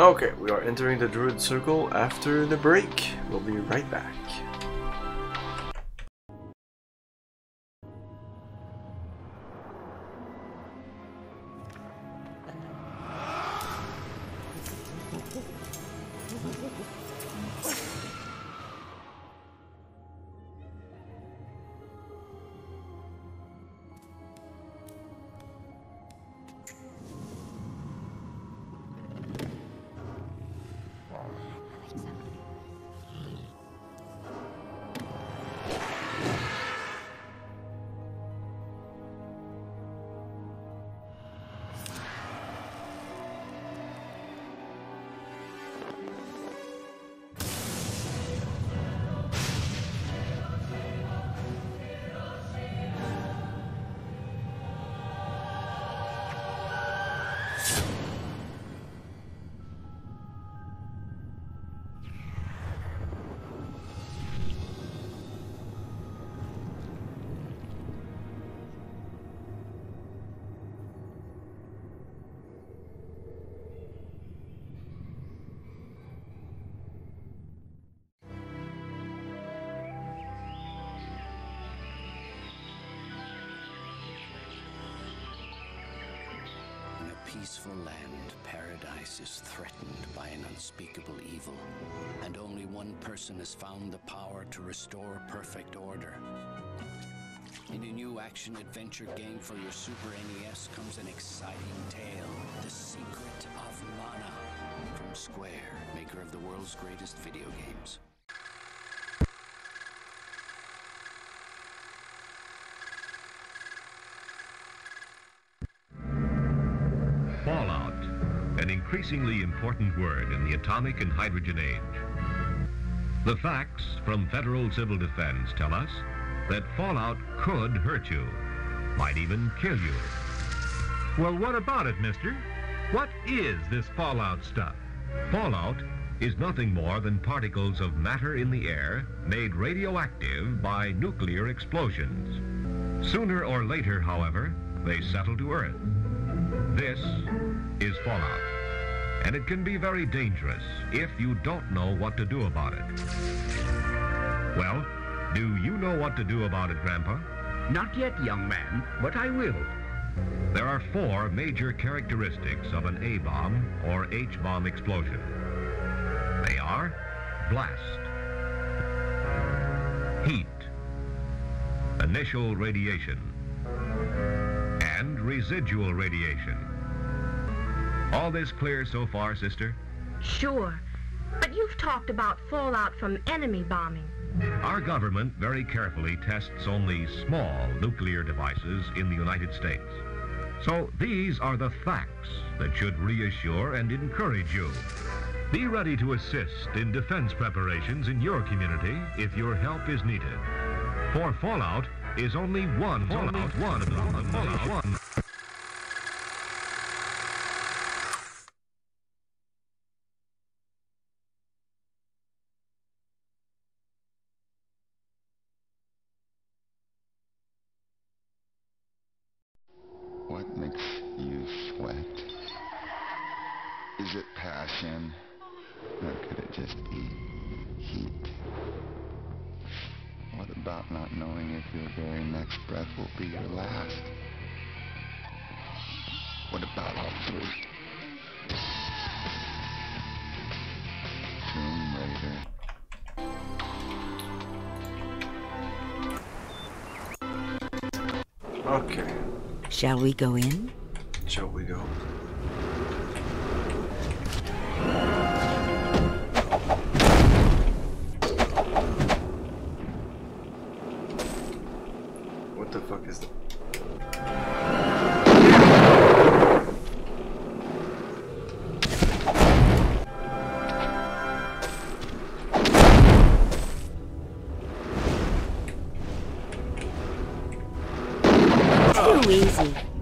Okay, we are entering the Druid Circle after the break. We'll be right back. In a new action adventure game for your Super NES comes an exciting tale The Secret of Mana from Square, maker of the world's greatest video games. Fallout, an increasingly important word in the atomic and hydrogen age. The facts from Federal Civil Defense tell us that fallout could hurt you, might even kill you. Well, what about it, mister? What is this fallout stuff? Fallout is nothing more than particles of matter in the air made radioactive by nuclear explosions. Sooner or later, however, they settle to Earth. This is fallout, and it can be very dangerous if you don't know what to do about it. Well, do you know what to do about it, Grandpa? Not yet, young man, but I will. There are four major characteristics of an A-bomb or H-bomb explosion. They are blast, heat, initial radiation, and residual radiation. All this clear so far, sister? Sure. But you've talked about fallout from enemy bombing. Our government very carefully tests only small nuclear devices in the United States. So these are the facts that should reassure and encourage you. Be ready to assist in defense preparations in your community if your help is needed. For Fallout is only one Fallout, one of them, Fallout one. Shall we go in? shall we go? Easy.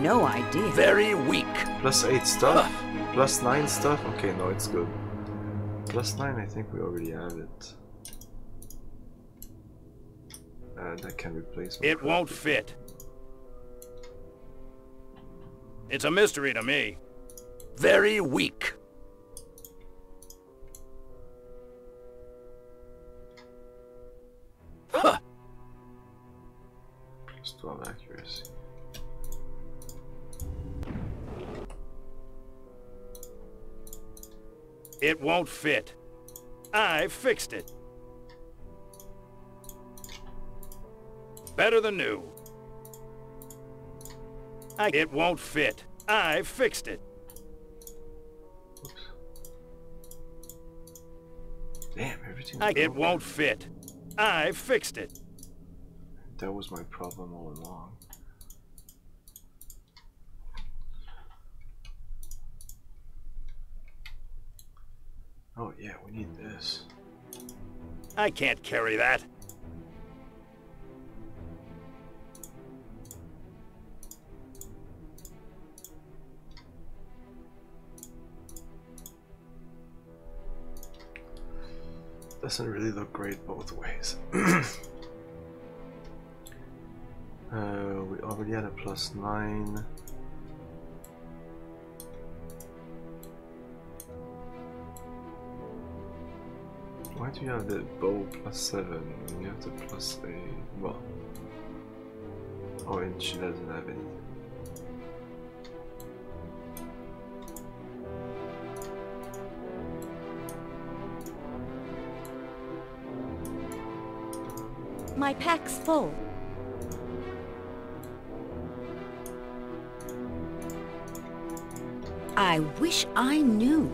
No idea. Very weak. Plus 8 stuff? Plus 9 stuff? Okay, no, it's good. Plus 9, I think we already have it. Uh, that can replace my It won't fit. It's a mystery to me. Very weak. It won't fit. I fixed it. Better than new. I, it won't fit. I fixed it. Damn, everything. I, it won't fit. I fixed it. That was my problem all along. Oh yeah, we need this. I can't carry that. Doesn't really look great both ways. uh, we already had a plus nine. Why do you have the bow plus seven when you have the plus a well? Oh, and she doesn't have anything. My pack's full. I wish I knew.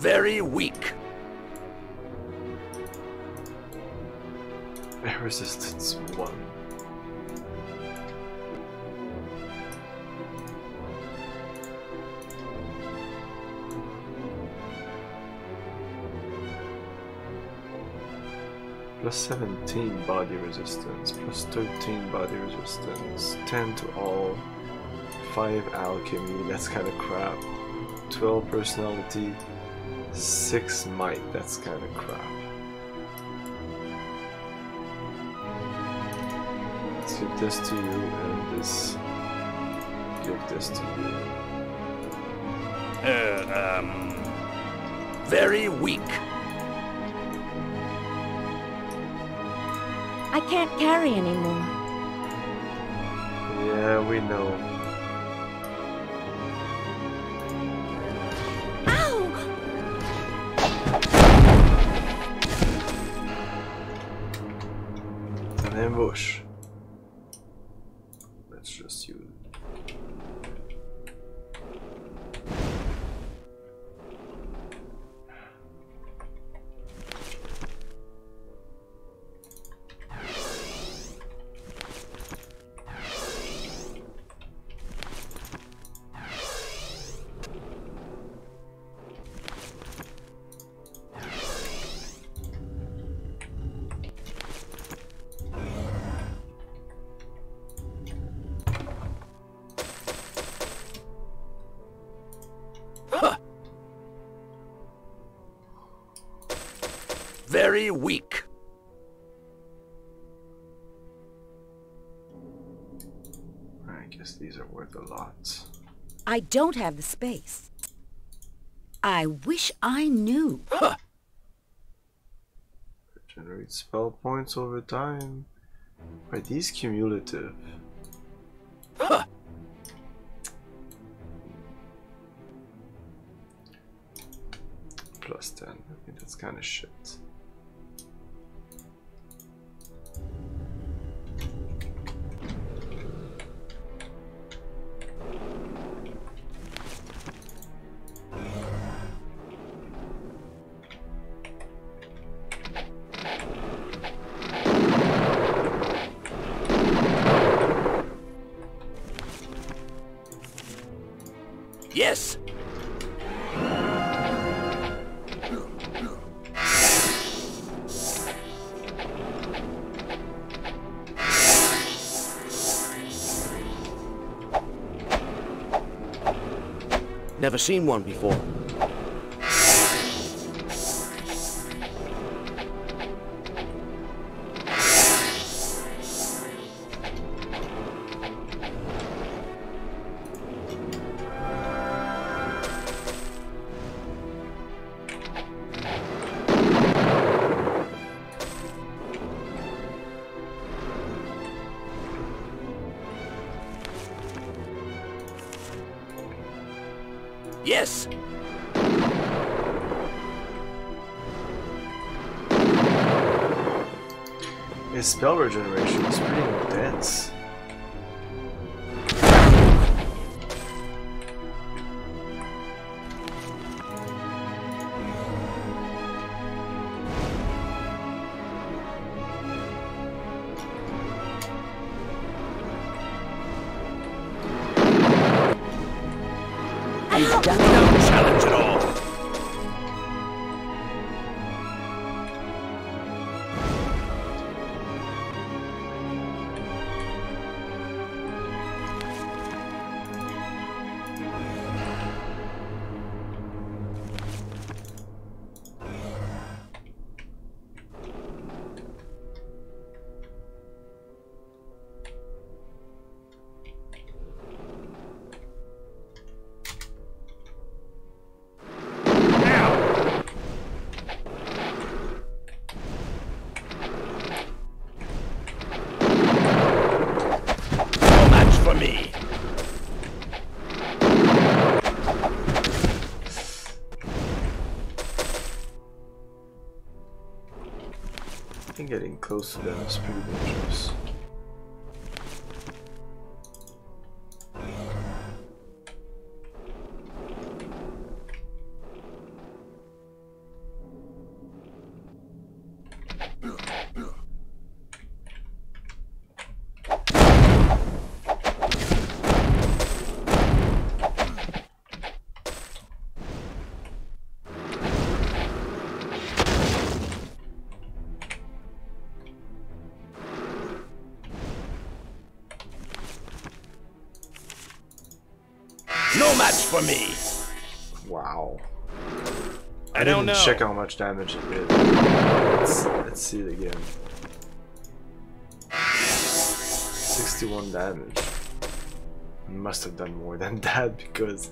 very weak. Air resistance 1. plus 17 body resistance, plus 13 body resistance, 10 to all, 5 alchemy, that's kind of crap, 12 personality, 6 might, that's kind of crap. Let's give this to you and this, give this to you. Uh, um. Very weak. I can't carry anymore. Yeah, we know. I don't have the space. I wish I knew. Generate spell points over time. Are these cumulative? Plus 10. I think that's kind of shit. Seen one before. Spell regeneration close to them is pretty dangerous. No match for me. Wow. I I, don't didn't know. check how much damage it did. Let's, let's see it again. 61 damage. Must have done more than that because...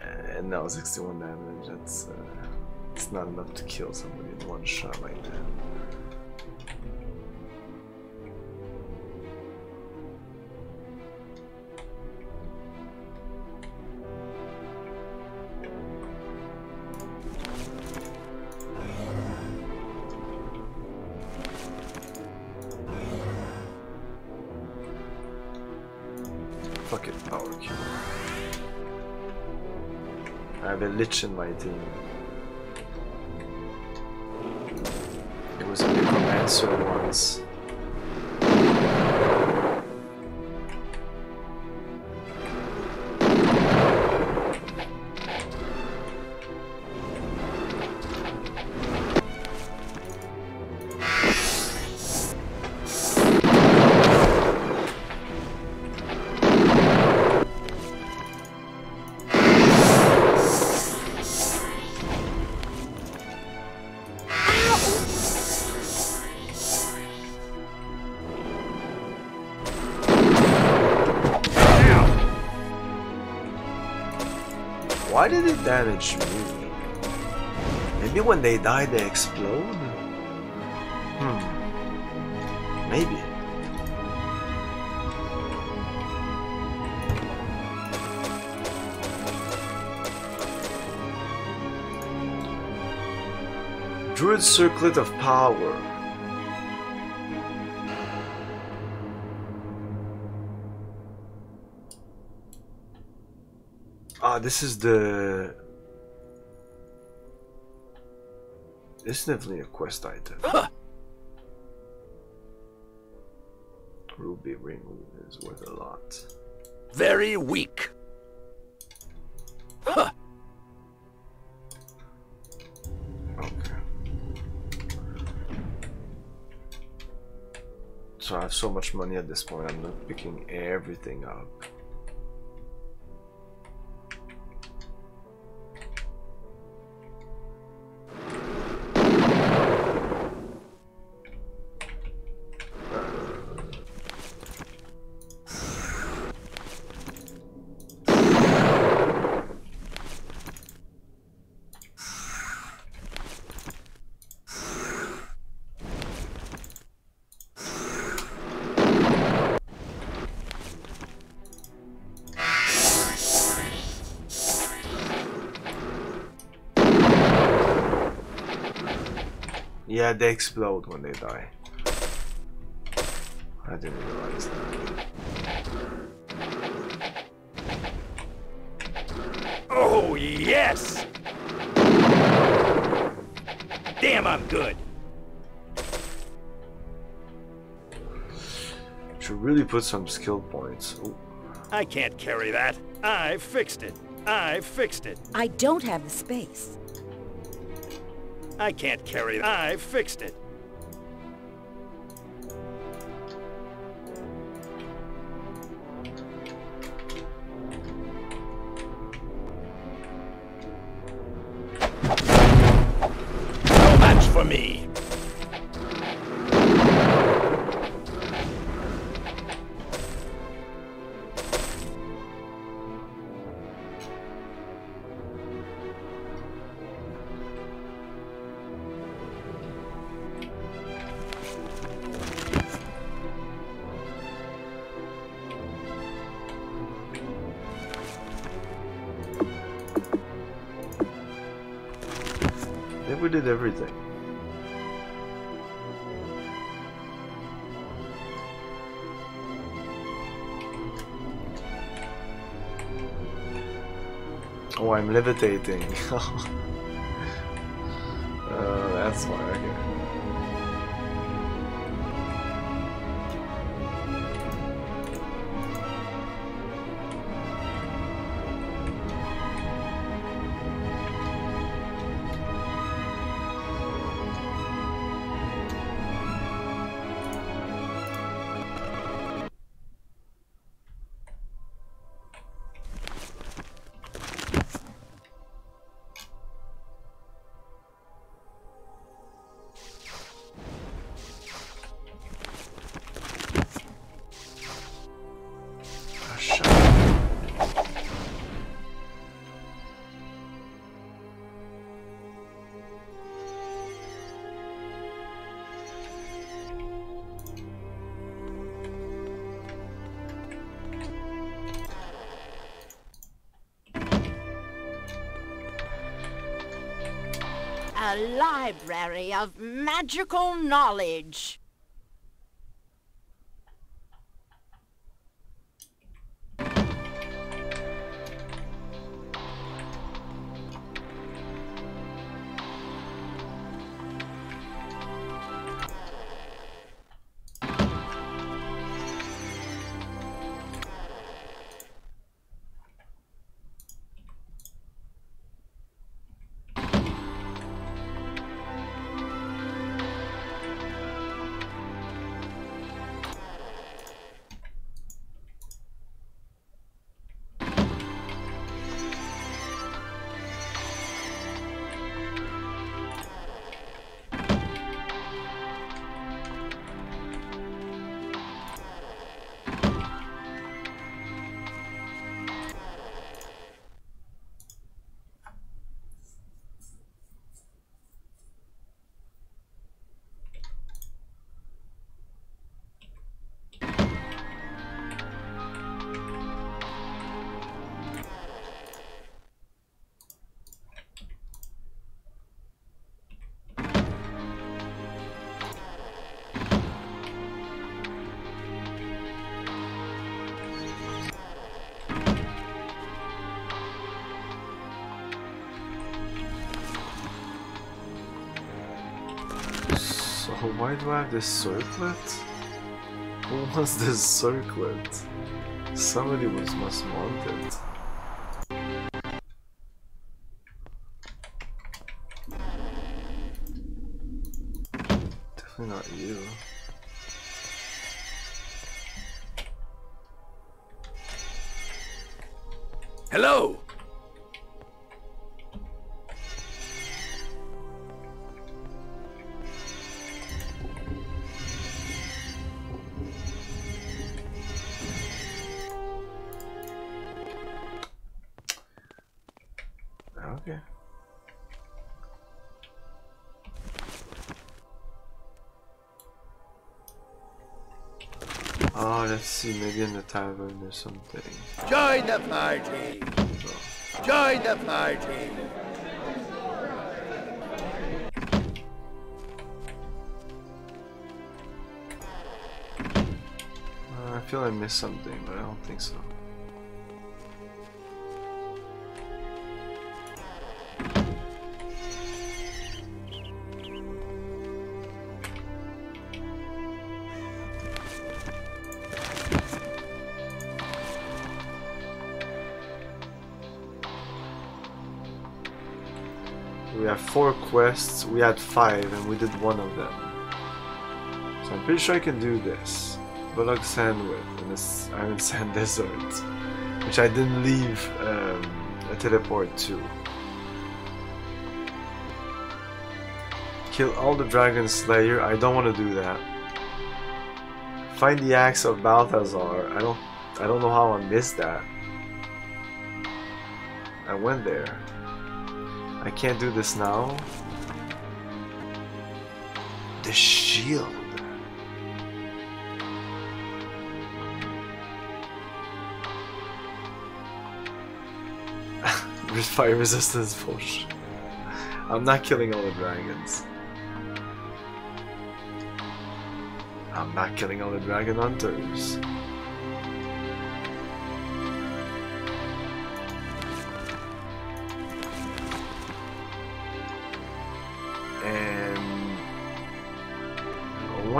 Uh, no, 61 damage. That's... Uh, it's not enough to kill somebody in one shot like that. Lich in my team. It was a necromancer once. Why did it damage me? Maybe when they die they explode? Hmm. Maybe. Druid Circlet of Power. This is the. This is definitely a quest item. Ruby ring is worth a lot. Very weak. Huh. So I have so much money at this point, I'm not picking everything up. They explode when they die. I didn't realize that. Oh, yes! Damn, I'm good. Should really put some skill points. Ooh. I can't carry that. I fixed it. I fixed it. I don't have the space. I can't carry it. I fixed it. Oh, I'm levitating. uh, that's why, okay. Library of magical knowledge. Why do I have this circlet? Who wants this circlet? Somebody was must want it. Definitely not you. See, maybe in the tavern or something. Join the party. Join the party. Uh, I feel I missed something, but I don't think so. Quests, we had five, and we did one of them. So I'm pretty sure I can do this. Bullock Sandwich in this Iron Sand Desert, which I didn't leave um, a teleport to. Kill all the Dragon Slayer, I don't want to do that. Find the axe of Balthazar, I don't I don't know how I missed that. I went there. I can't do this now. Shield. Fire resistance push. I'm not killing all the dragons. I'm not killing all the dragon hunters.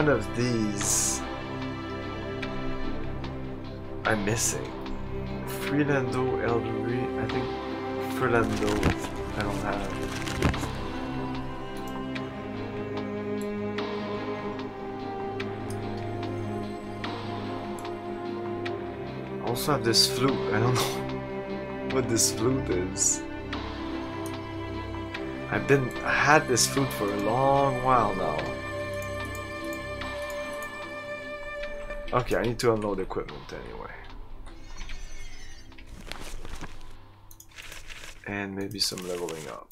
One of these I'm missing. Freelando Eldery, I think Freelando I don't have. I also have this flute, I don't know what this flute is. I've been I had this flute for a long while now. Okay, I need to unload equipment anyway. And maybe some leveling up.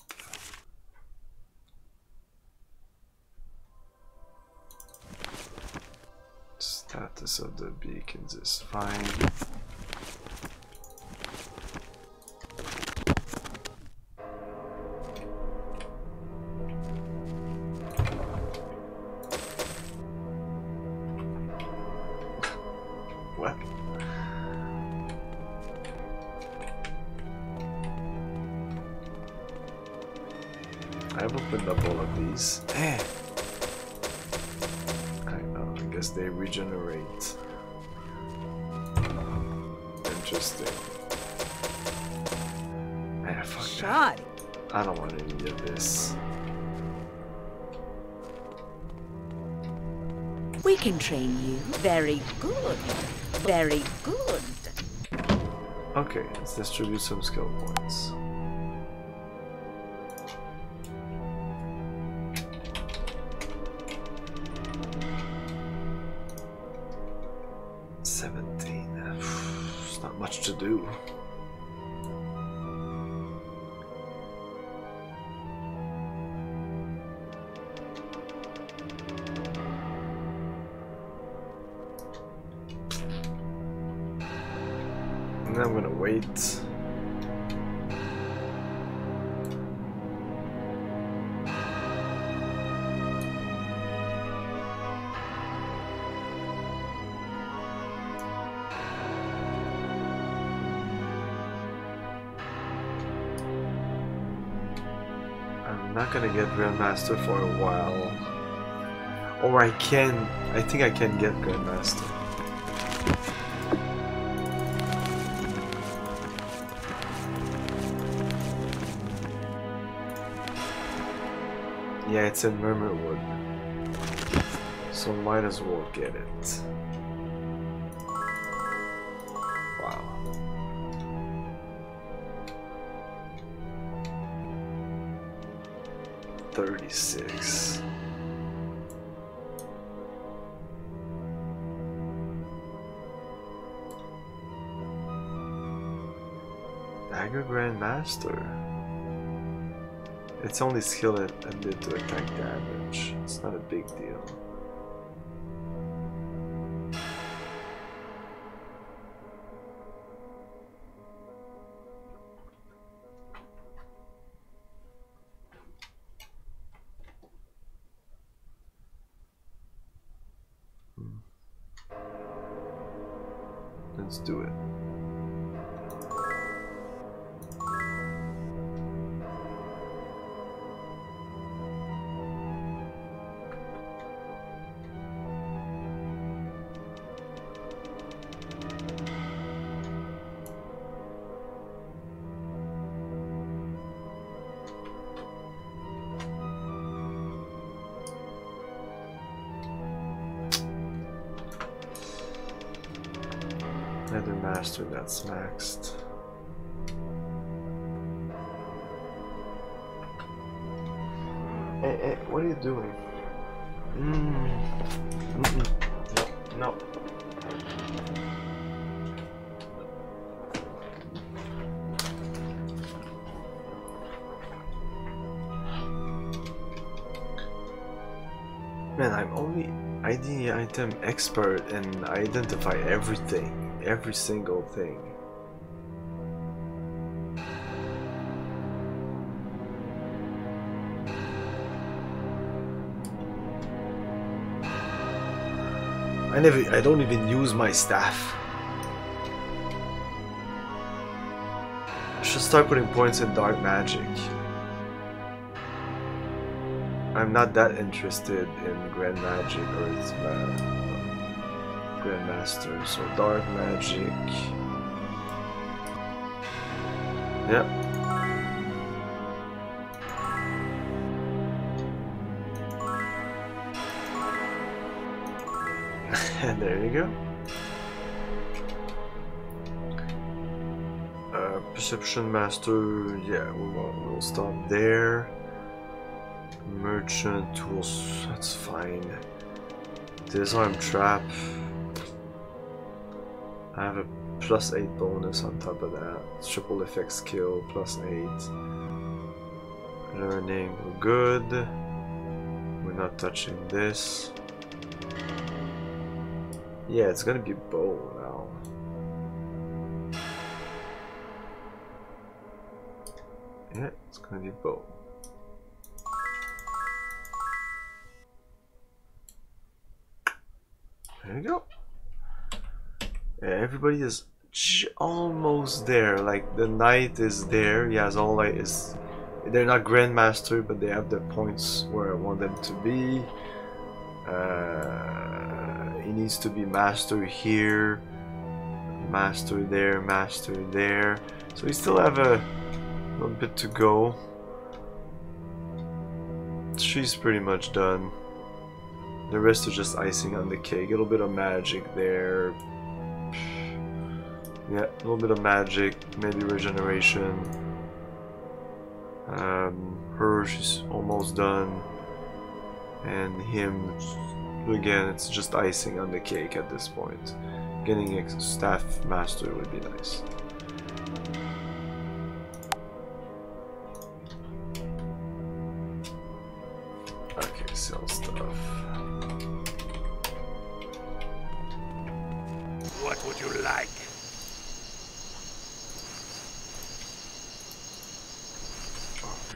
Status of the beacons is fine. Some skill points. Grandmaster for a while. Or I can, I think I can get Grandmaster. Yeah, it's in Murmurwood. So might as well get it. Grandmaster. It's only skill and a bit to attack damage. It's not a big deal. Maxed. Hey, hey, what are you doing? Mm. Mm-mm. No, no. Man, I'm only ID item expert and I identify everything, every single thing. I never, I don't even use my staff. I should start putting points in dark magic. I'm not that interested in Grand Magic or its uh, Grandmaster, so Dark Magic. Yep. and there you go. Uh, Perception Master, yeah, we'll, we'll stop there. Merchant tools, that's fine. Disarm trap. I have a plus 8 bonus on top of that. Triple effect skill, plus 8. Learning, we're good. We're not touching this. Yeah, it's gonna be bow now. Yeah, it's gonna be bow. There you go. Yeah, everybody is almost there. Like the knight is there. He has all like his they're not grandmaster, but they have the points where I want them to be. Uh, he needs to be master here, master there, master there. So we still have a little bit to go. She's pretty much done. The rest are just icing on the cake. A little bit of magic there. Yeah, a little bit of magic, maybe regeneration. Um, her, she's almost done. And him, again, it's just icing on the cake at this point. Getting a staff master would be nice. Okay, sell stuff. What would you like?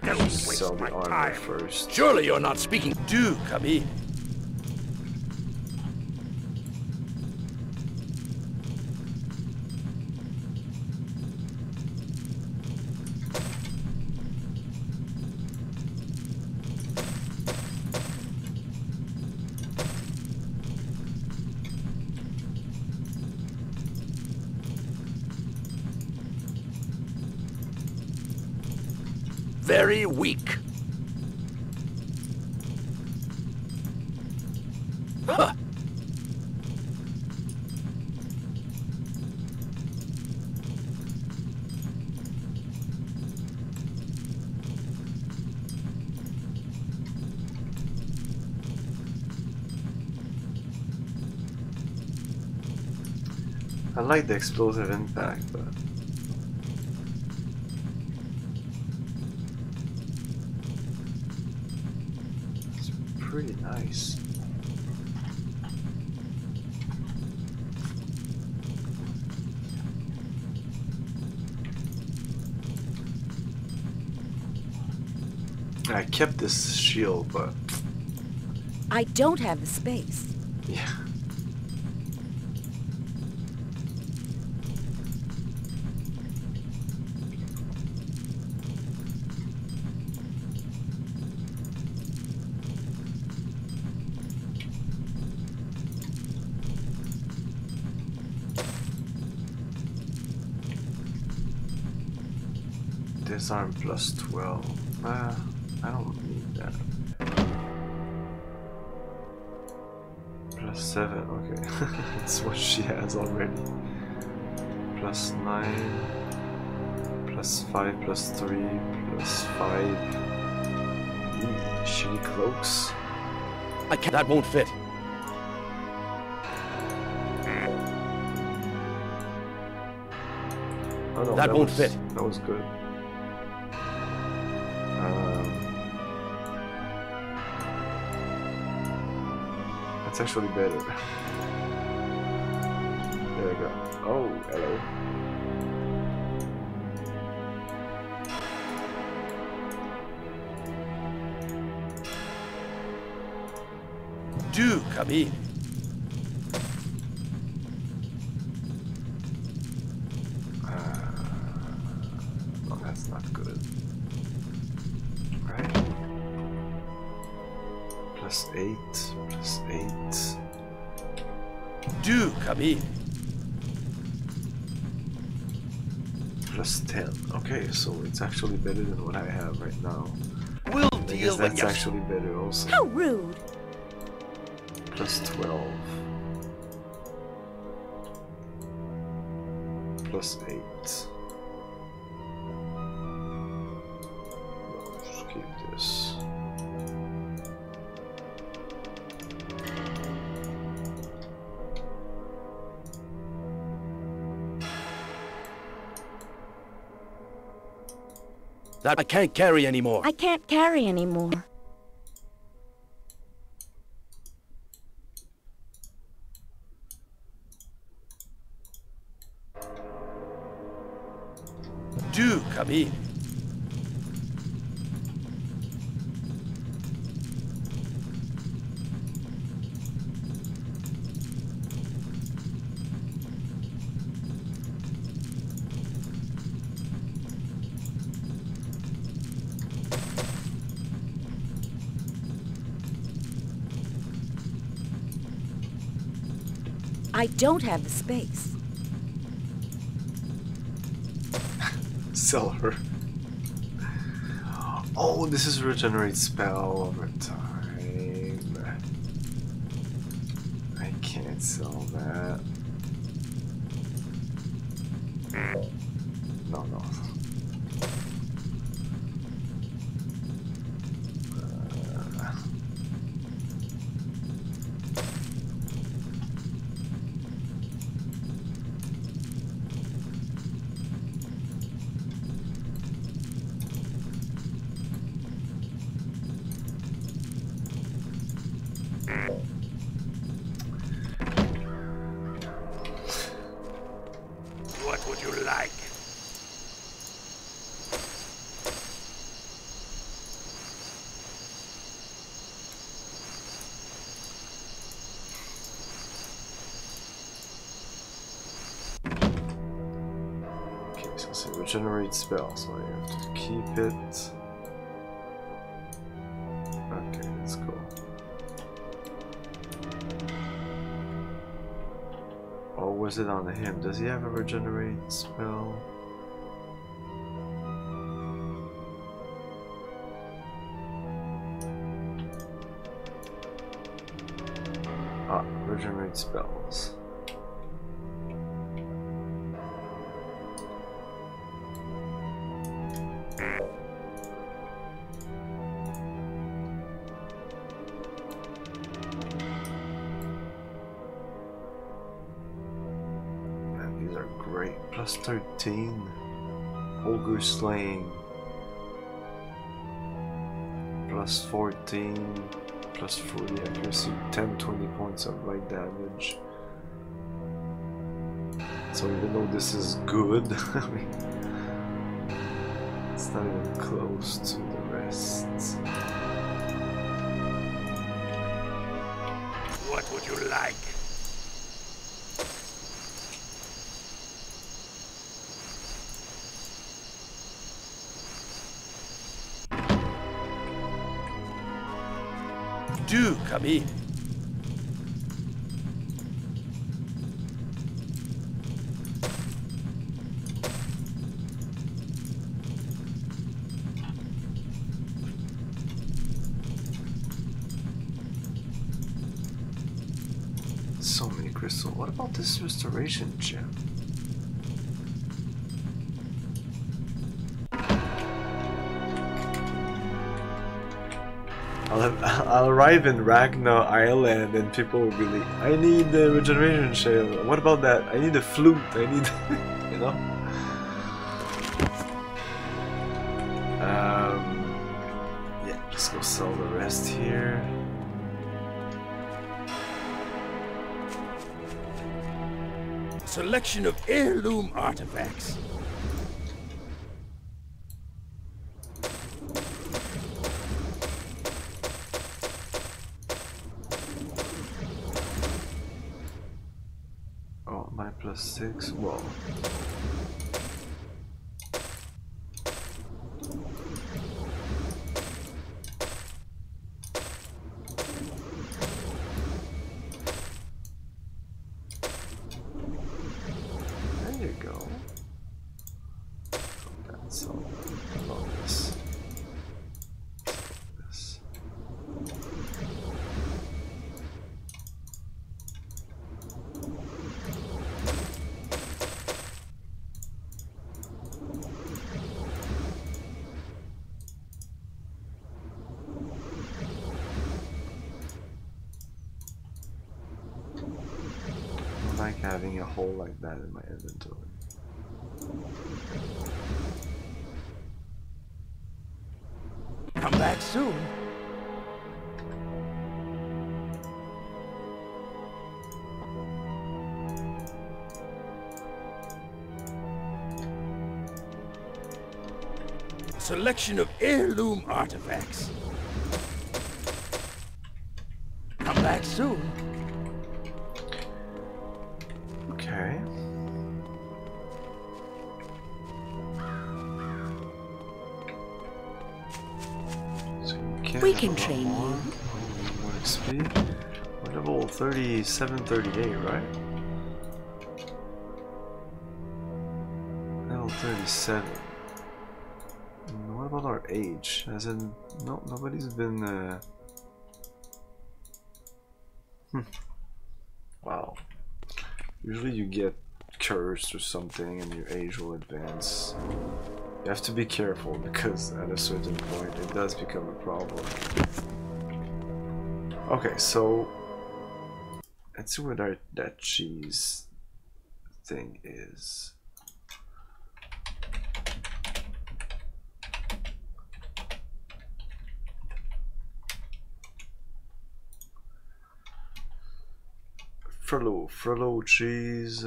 Don't waste sell the armor time. first. Surely you're not speaking. Do come in. very weak. Huh. I like the explosive impact, but It's pretty nice. I kept this shield, but... I don't have the space. Yeah. Disarm plus 12. Uh, I don't need that. Plus 7, okay. That's what she has already. Plus 9. Plus 5, plus 3, plus 5. Eee, shitty cloaks. I can't, that won't fit. Oh, no, that, that won't was, fit. That was good. It's actually better. There we go. Oh, hello. Do come in. It's actually better than what I have right now. We'll deal that's actually better also. How rude. Plus 12. Plus 8. That I can't carry anymore. I can't carry anymore. Do come in. I don't have the space. Sell her. Oh, this is a regenerate spell over time. I can't sell that. Regenerate spell, so I have to keep it. Okay, let's go. Or was it on him? Does he have a regenerate spell? Slaying. Plus 14. Plus 40 accuracy. 10 20 points of light damage. So even though this is good, I mean, it's not even close to the rest. What would you like? Come in. So many crystals. What about this restoration gem? I'll, I'll arrive in Ragnar Island and people will be like, I need the regeneration shell. What about that? I need a flute. I need, you know? Um, yeah, just go sell the rest here. Selection of heirloom artifacts. Oh, my plus six. Whoa. collection of heirloom artifacts. Come back soon. Okay. We can train more. you. XP. We're level 37, 38, right? Level 37. About our no nobody's been uh... Wow. Usually you get cursed or something and your age will advance. You have to be careful because at a certain point it does become a problem. Okay, so let's see what our, that cheese thing is. Frollo, Frollo cheese.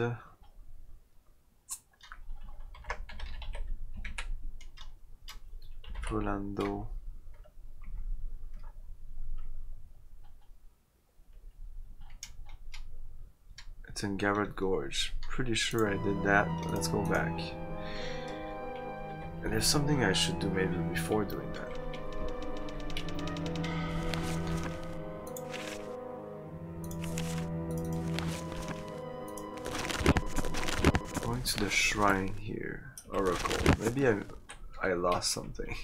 Rolando. It's in Garrote Gorge. Pretty sure I did that, let's go back. And there's something I should do maybe before doing that. Shrine here. Oracle. Maybe I I lost something.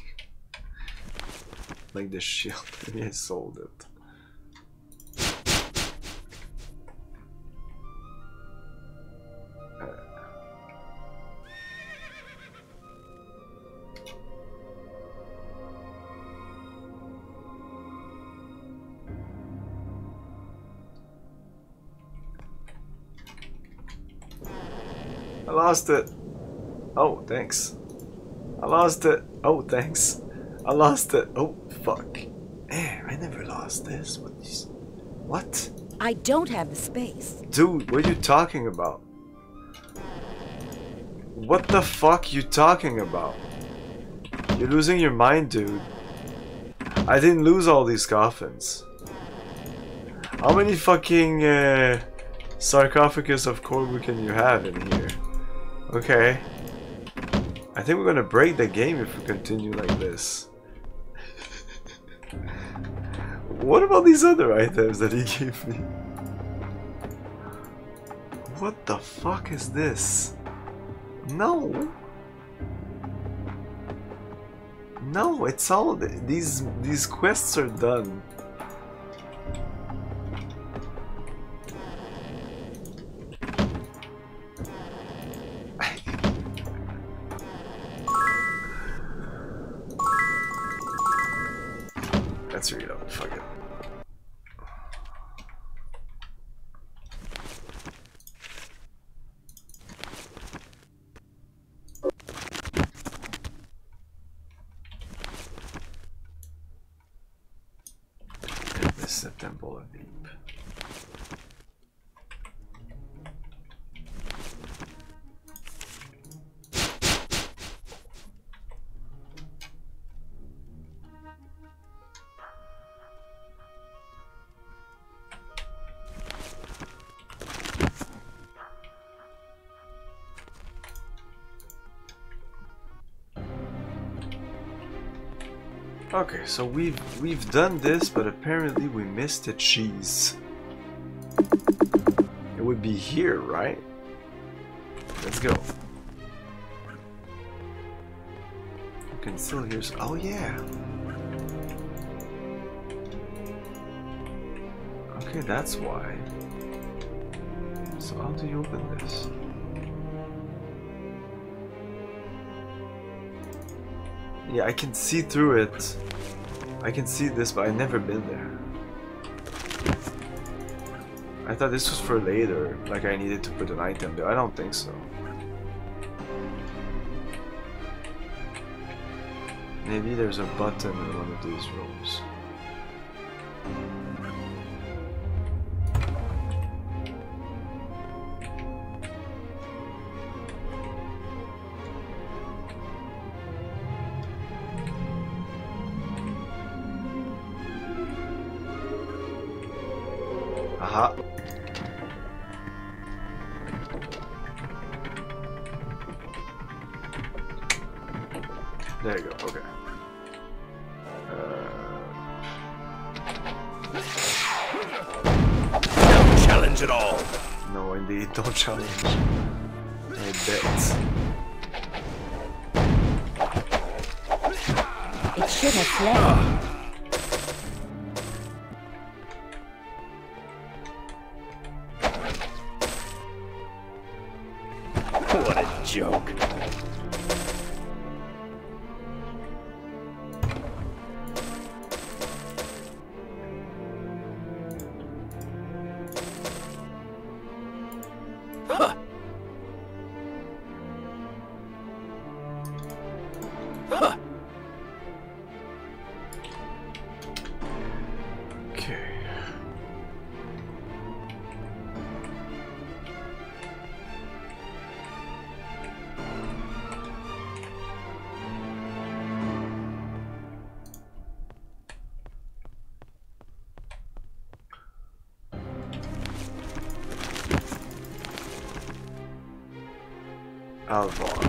like the shield. Maybe I sold it. Lost it. Oh, thanks. I lost it. Oh, thanks. I lost it. Oh, fuck. Eh, I never lost this. What is... What? I don't have the space. Dude, what are you talking about? What the fuck you talking about? You're losing your mind, dude. I didn't lose all these coffins. How many fucking uh, sarcophagus of Korbu can you have in here? Okay. I think we're gonna break the game if we continue like this. what about these other items that he gave me? What the fuck is this? No! No, it's all these these quests are done. Okay, so we've we've done this, but apparently we missed a cheese. It would be here, right? Let's go. You can still hear. Oh yeah. Okay, that's why. So how do you open this? Yeah, I can see through it. I can see this, but I've never been there. I thought this was for later, like I needed to put an item there. I don't think so. Maybe there's a button in one of these rooms. Alvar.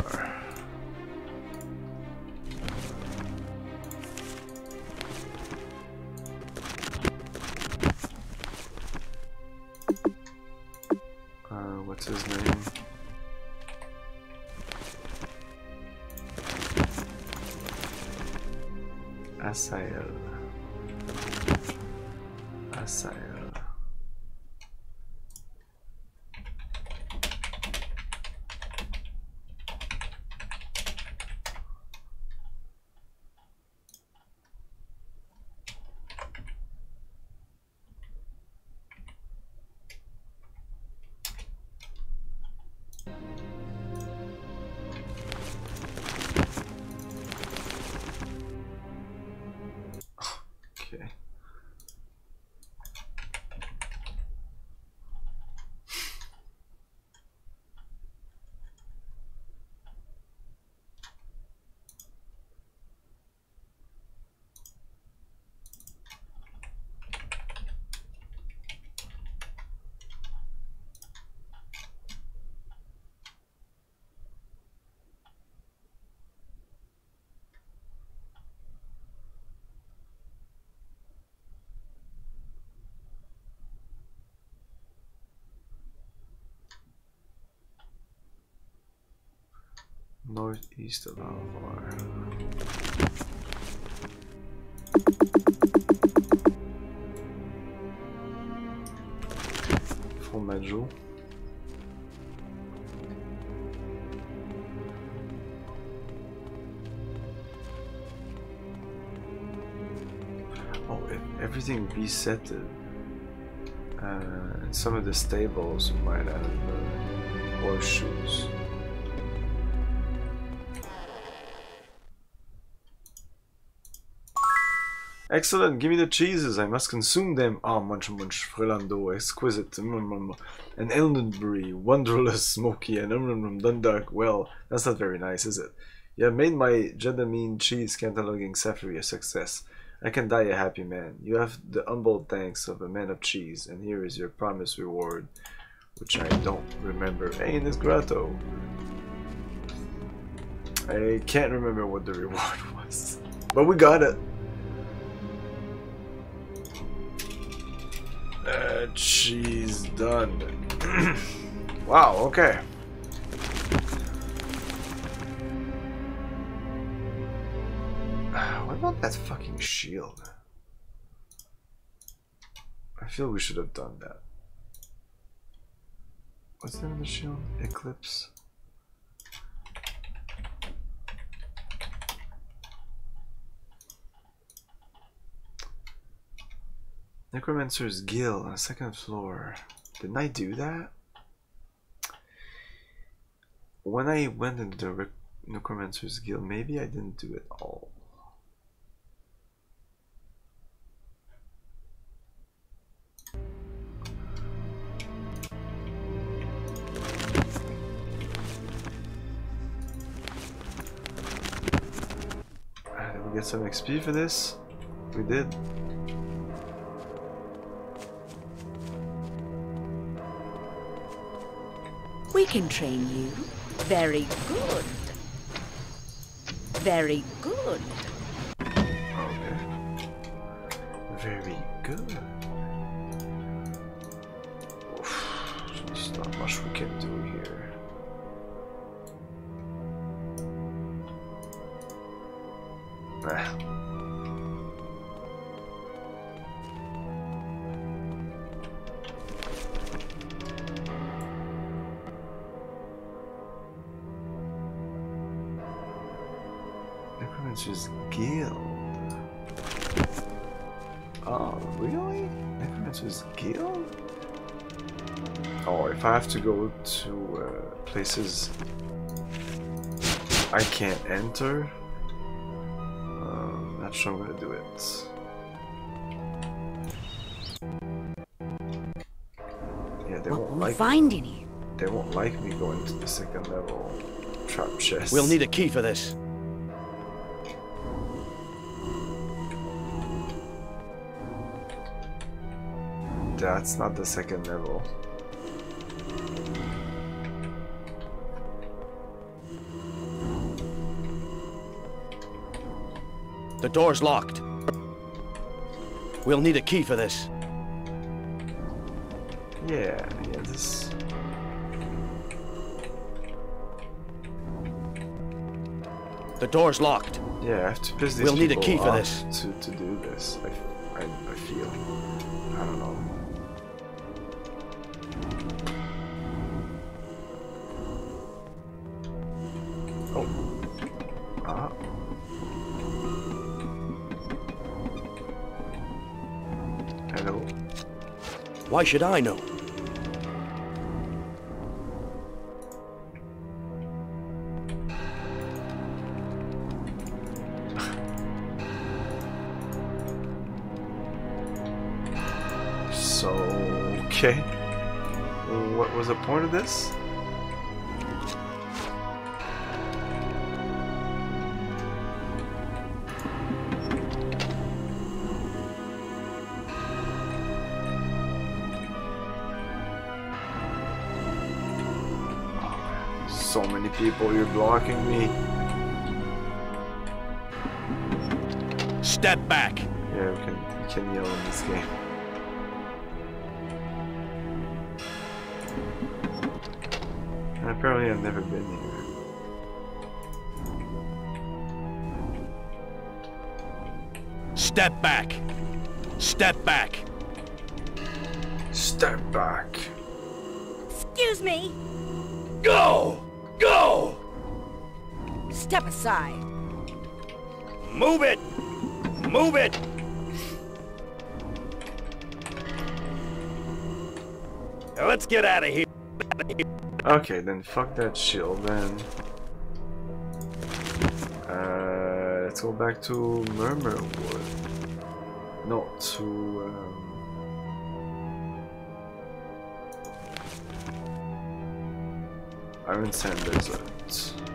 Northeast of Alvar. Formaggio. Oh, if everything resetted. Uh, some of the stables might have uh, horseshoes. Excellent, give me the cheeses, I must consume them. Ah, munch munch, Frelando, exquisite, mm, mm, and Eldenbury, wonderless, smoky, and mm, mm, Dundalk. Well, that's not very nice, is it? You have made my Jedamine cheese cataloging Safari a success. I can die a happy man. You have the humble thanks of a man of cheese, and here is your promised reward, which I don't remember. Hey, this grotto. I can't remember what the reward was, but we got it. Cheese done. wow, okay. What about that fucking shield? I feel we should have done that. What's that in the shield? Eclipse. Necromancer's Guild on the second floor. Didn't I do that? When I went into the Necromancer's Guild, maybe I didn't do it all. We get some XP for this? We did. We can train you. Very good. Very good. Okay. Very good. Oof, There's not much we can have to go to uh, places I can't enter, um, not sure I'm gonna do it. Yeah, they won't will we like find in here? they won't like me going to the second level trap chest. We'll need a key for this. That's not the second level. The door's locked. We'll need a key for this. Yeah, yeah, this. The door's locked. Yeah, I have to piss these We'll need a key for this. to to do this. I, I, I feel. I don't know. Why should I know? So, okay. What was the point of this? Blocking me. Step back. Yeah, we can, we can yell in this game. And apparently I've never been here. Step back. Step back. Step back. Excuse me. Go! Go! Step aside. Move it! Move it! Now let's get out of here. Okay, then fuck that shield then. Uh, let's go back to Murmur Wood. No, to um, Iron Sand Desert.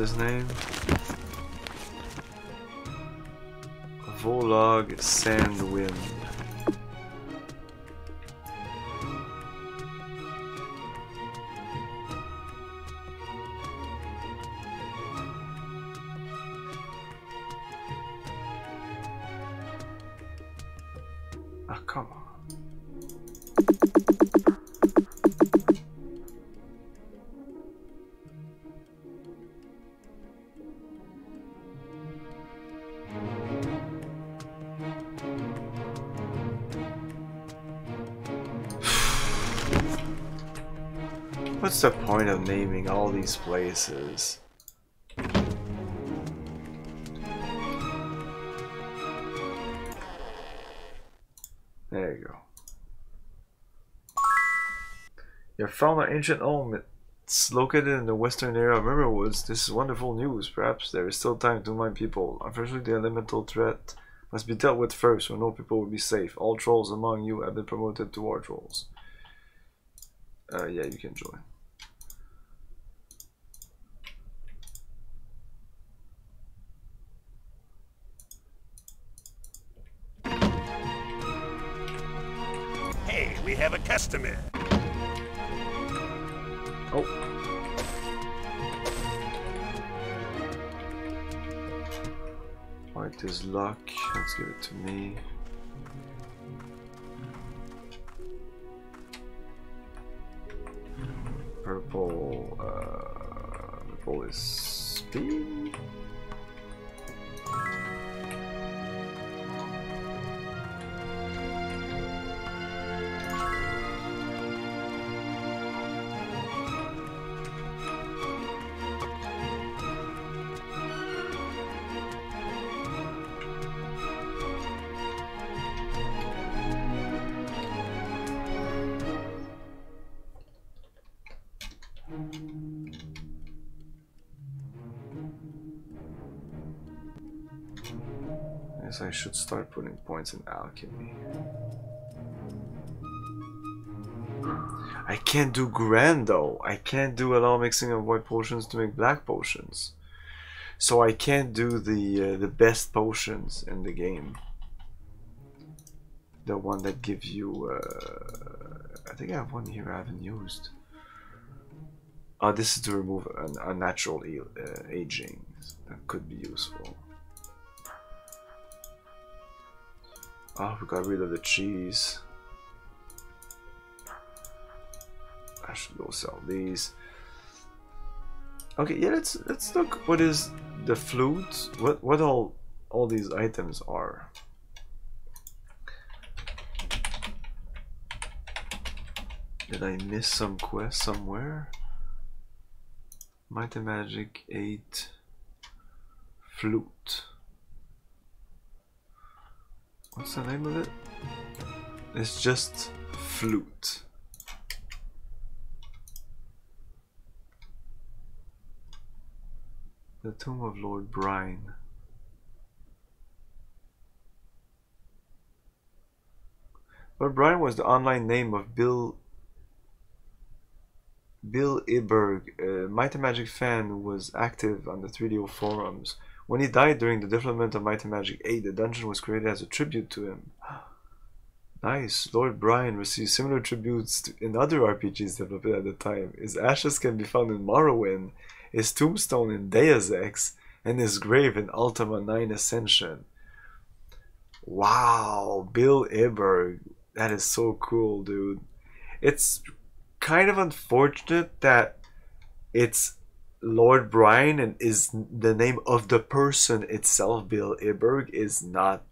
His name? Volog Sandwind. Of naming all these places? There you go. You found an ancient helmet It's located in the western area of Riverwoods. This is wonderful news. Perhaps there is still time to mind people. Unfortunately, the elemental threat must be dealt with first, or no people will be safe. All trolls among you have been promoted to war trolls. Uh, yeah, you can join. To me. Purple. Uh, purple is I should start putting points in alchemy. I can't do grand though. I can't do allow mixing of white potions to make black potions. So I can't do the uh, the best potions in the game. The one that gives you uh, I think I have one here I haven't used. Oh, this is to remove an unnatural uh, aging. That could be useful. Oh, we got rid of the cheese. I should go sell these. Okay, yeah, let's let's look what is the flute. What what all all these items are. Did I miss some quest somewhere? Might and Magic 8 Flute. What's the name of it? It's just Flute. The Tomb of Lord Brian. Lord Brian was the online name of Bill Bill Iberg, a Might and Magic fan who was active on the 3DO forums. When he died during the development of Might and Magic 8, the dungeon was created as a tribute to him. nice. Lord Brian received similar tributes in other RPGs developed at the time. His ashes can be found in Morrowind, his tombstone in Deus Ex, and his grave in Ultima 9 Ascension. Wow, Bill Iberg. That is so cool, dude. It's kind of unfortunate that it's Lord Brian and is the name of the person itself, Bill Iberg, is not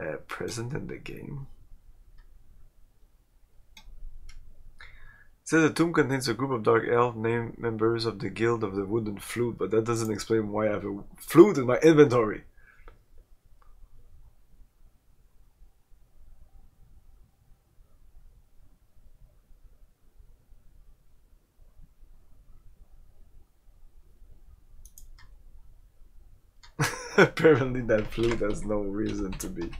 uh, present in the game. It says the tomb contains a group of dark elf named members of the Guild of the Wooden Flute, but that doesn't explain why I have a flute in my inventory. Apparently that flute has no reason to be.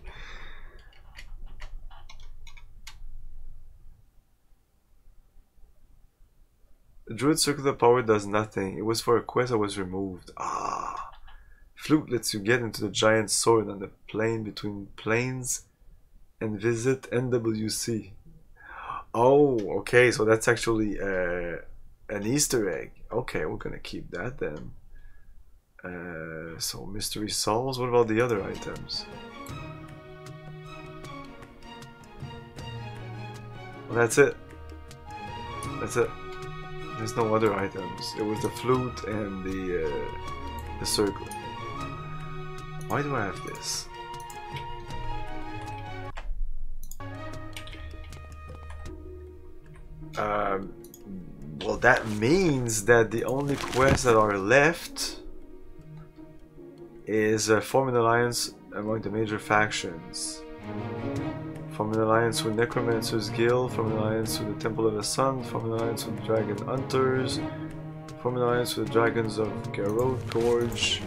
Druid Circular Power does nothing. It was for a quest that was removed. Ah. Flute lets you get into the giant sword on the plane between planes and visit NWC. Oh, okay, so that's actually uh, an Easter egg. Okay, we're gonna keep that then. Uh, so mystery solves. What about the other items? Well, that's it. That's it. There's no other items. It was the flute and the uh, the circle. Why do I have this? Um, well, that means that the only quests that are left is uh, form an alliance among the major factions. Form an alliance with Necromancer's Guild, form an alliance with the Temple of the Sun, form an alliance with Dragon Hunters, form an alliance with the Dragons of Garrote Gorge,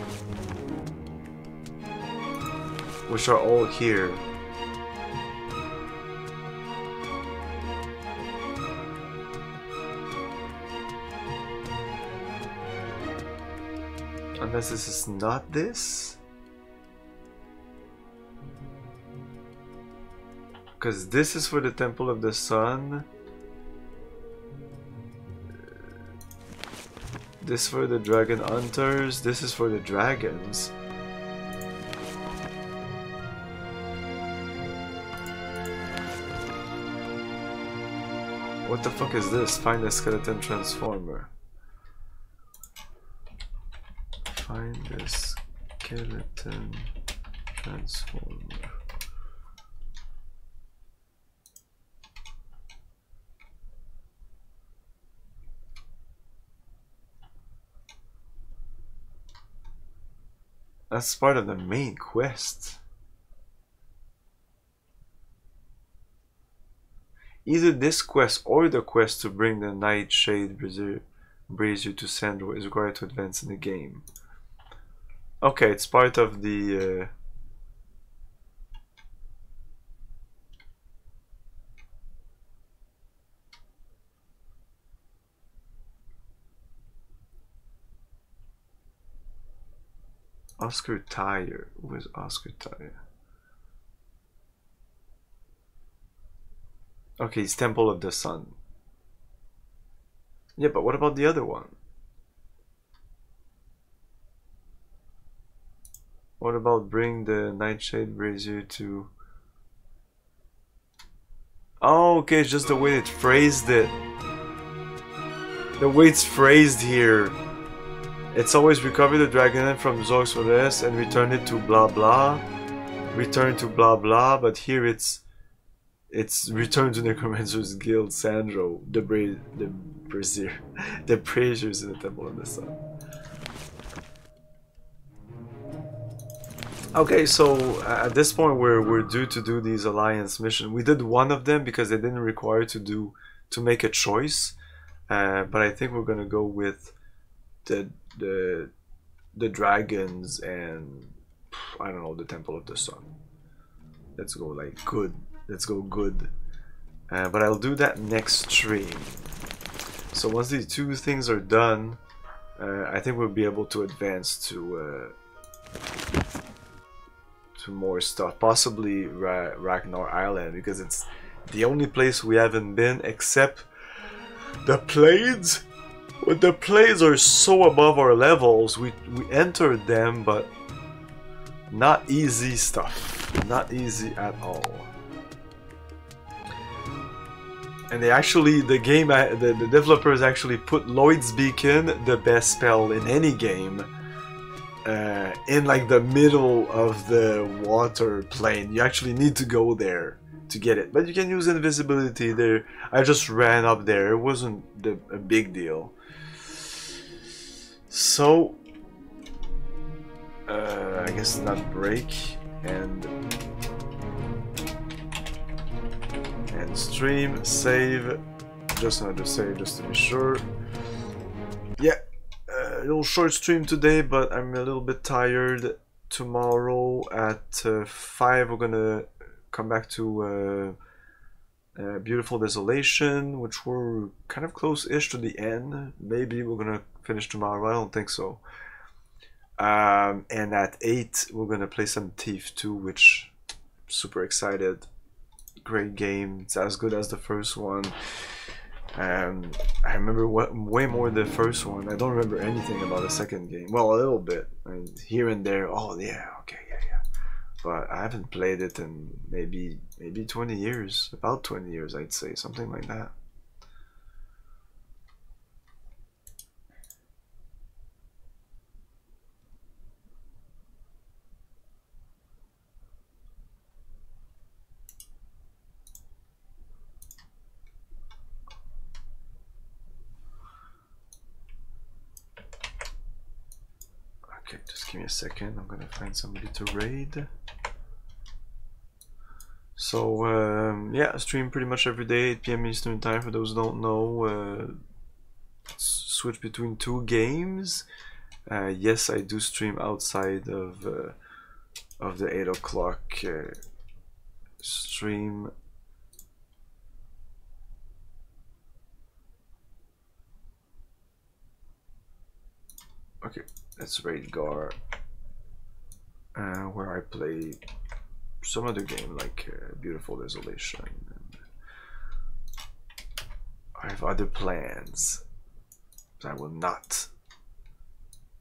which are all here. Unless this is not this? Because this is for the Temple of the Sun. This for the Dragon Hunters. This is for the Dragons. What the fuck is this? Find the skeleton transformer. Find the skeleton transformer. That's part of the main quest. Either this quest or the quest to bring the Nightshade Brazier, Brazier to Sandro is required to advance in the game. Okay, it's part of the... Uh, Oscar Tyre. Who is Oscar Tyre? Okay, it's Temple of the Sun. Yeah, but what about the other one? What about bring the Nightshade Brazier to... Oh, okay, it's just the way it phrased it. The way it's phrased here. It's always recover the dragon from Zorx and return it to blah blah. Return to blah blah, but here it's it's return to Necromancer's Guild Sandro, the bra the brazier, the braziers in the Temple of the Sun. Okay, so uh, at this point we're we're due to do these alliance mission. We did one of them because they didn't require to do to make a choice, uh, but I think we're gonna go with the the the dragons and I don't know the Temple of the Sun. Let's go like good. Let's go good. Uh, but I'll do that next stream. So once these two things are done, uh, I think we'll be able to advance to uh, more stuff. Possibly Ra Ragnar Island because it's the only place we haven't been except the planes but the plays are so above our levels, we, we entered them, but not easy stuff. Not easy at all. And they actually, the game, uh, the, the developers actually put Lloyd's Beacon, the best spell in any game, uh, in like the middle of the water plane. You actually need to go there to get it. But you can use invisibility there. I just ran up there. It wasn't the, a big deal. So, uh, I guess not break and and stream save. Just another save, just to be sure. Yeah, a little short stream today, but I'm a little bit tired. Tomorrow at uh, five, we're gonna come back to. Uh, uh, Beautiful Desolation, which we're kind of close-ish to the end. Maybe we're gonna finish tomorrow. I don't think so. Um, and at 8, we're to play some Thief 2, which super excited. Great game. It's as good as the first one. Um, I remember way more the first one. I don't remember anything about the second game. Well, a little bit. Mean, here and there. Oh, yeah, okay, yeah, yeah. But I haven't played it in maybe maybe 20 years. About 20 years, I'd say. Something like that. Okay, just give me a second. I'm gonna find somebody to raid. So um, yeah, stream pretty much every day, 8 p.m. Eastern time. For those who don't know, uh, switch between two games. Uh, yes, I do stream outside of uh, of the eight o'clock uh, stream. Okay, let's raid uh, where I play some other game like uh, Beautiful Desolation. I have other plans. I will not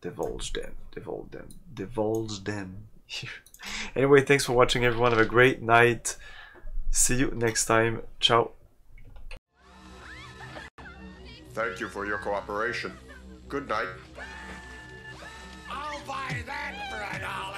divulge them. Divulge them. Divulge them. anyway, thanks for watching, everyone. Have a great night. See you next time. Ciao. Thank you for your cooperation. Good night buy that for a dollar.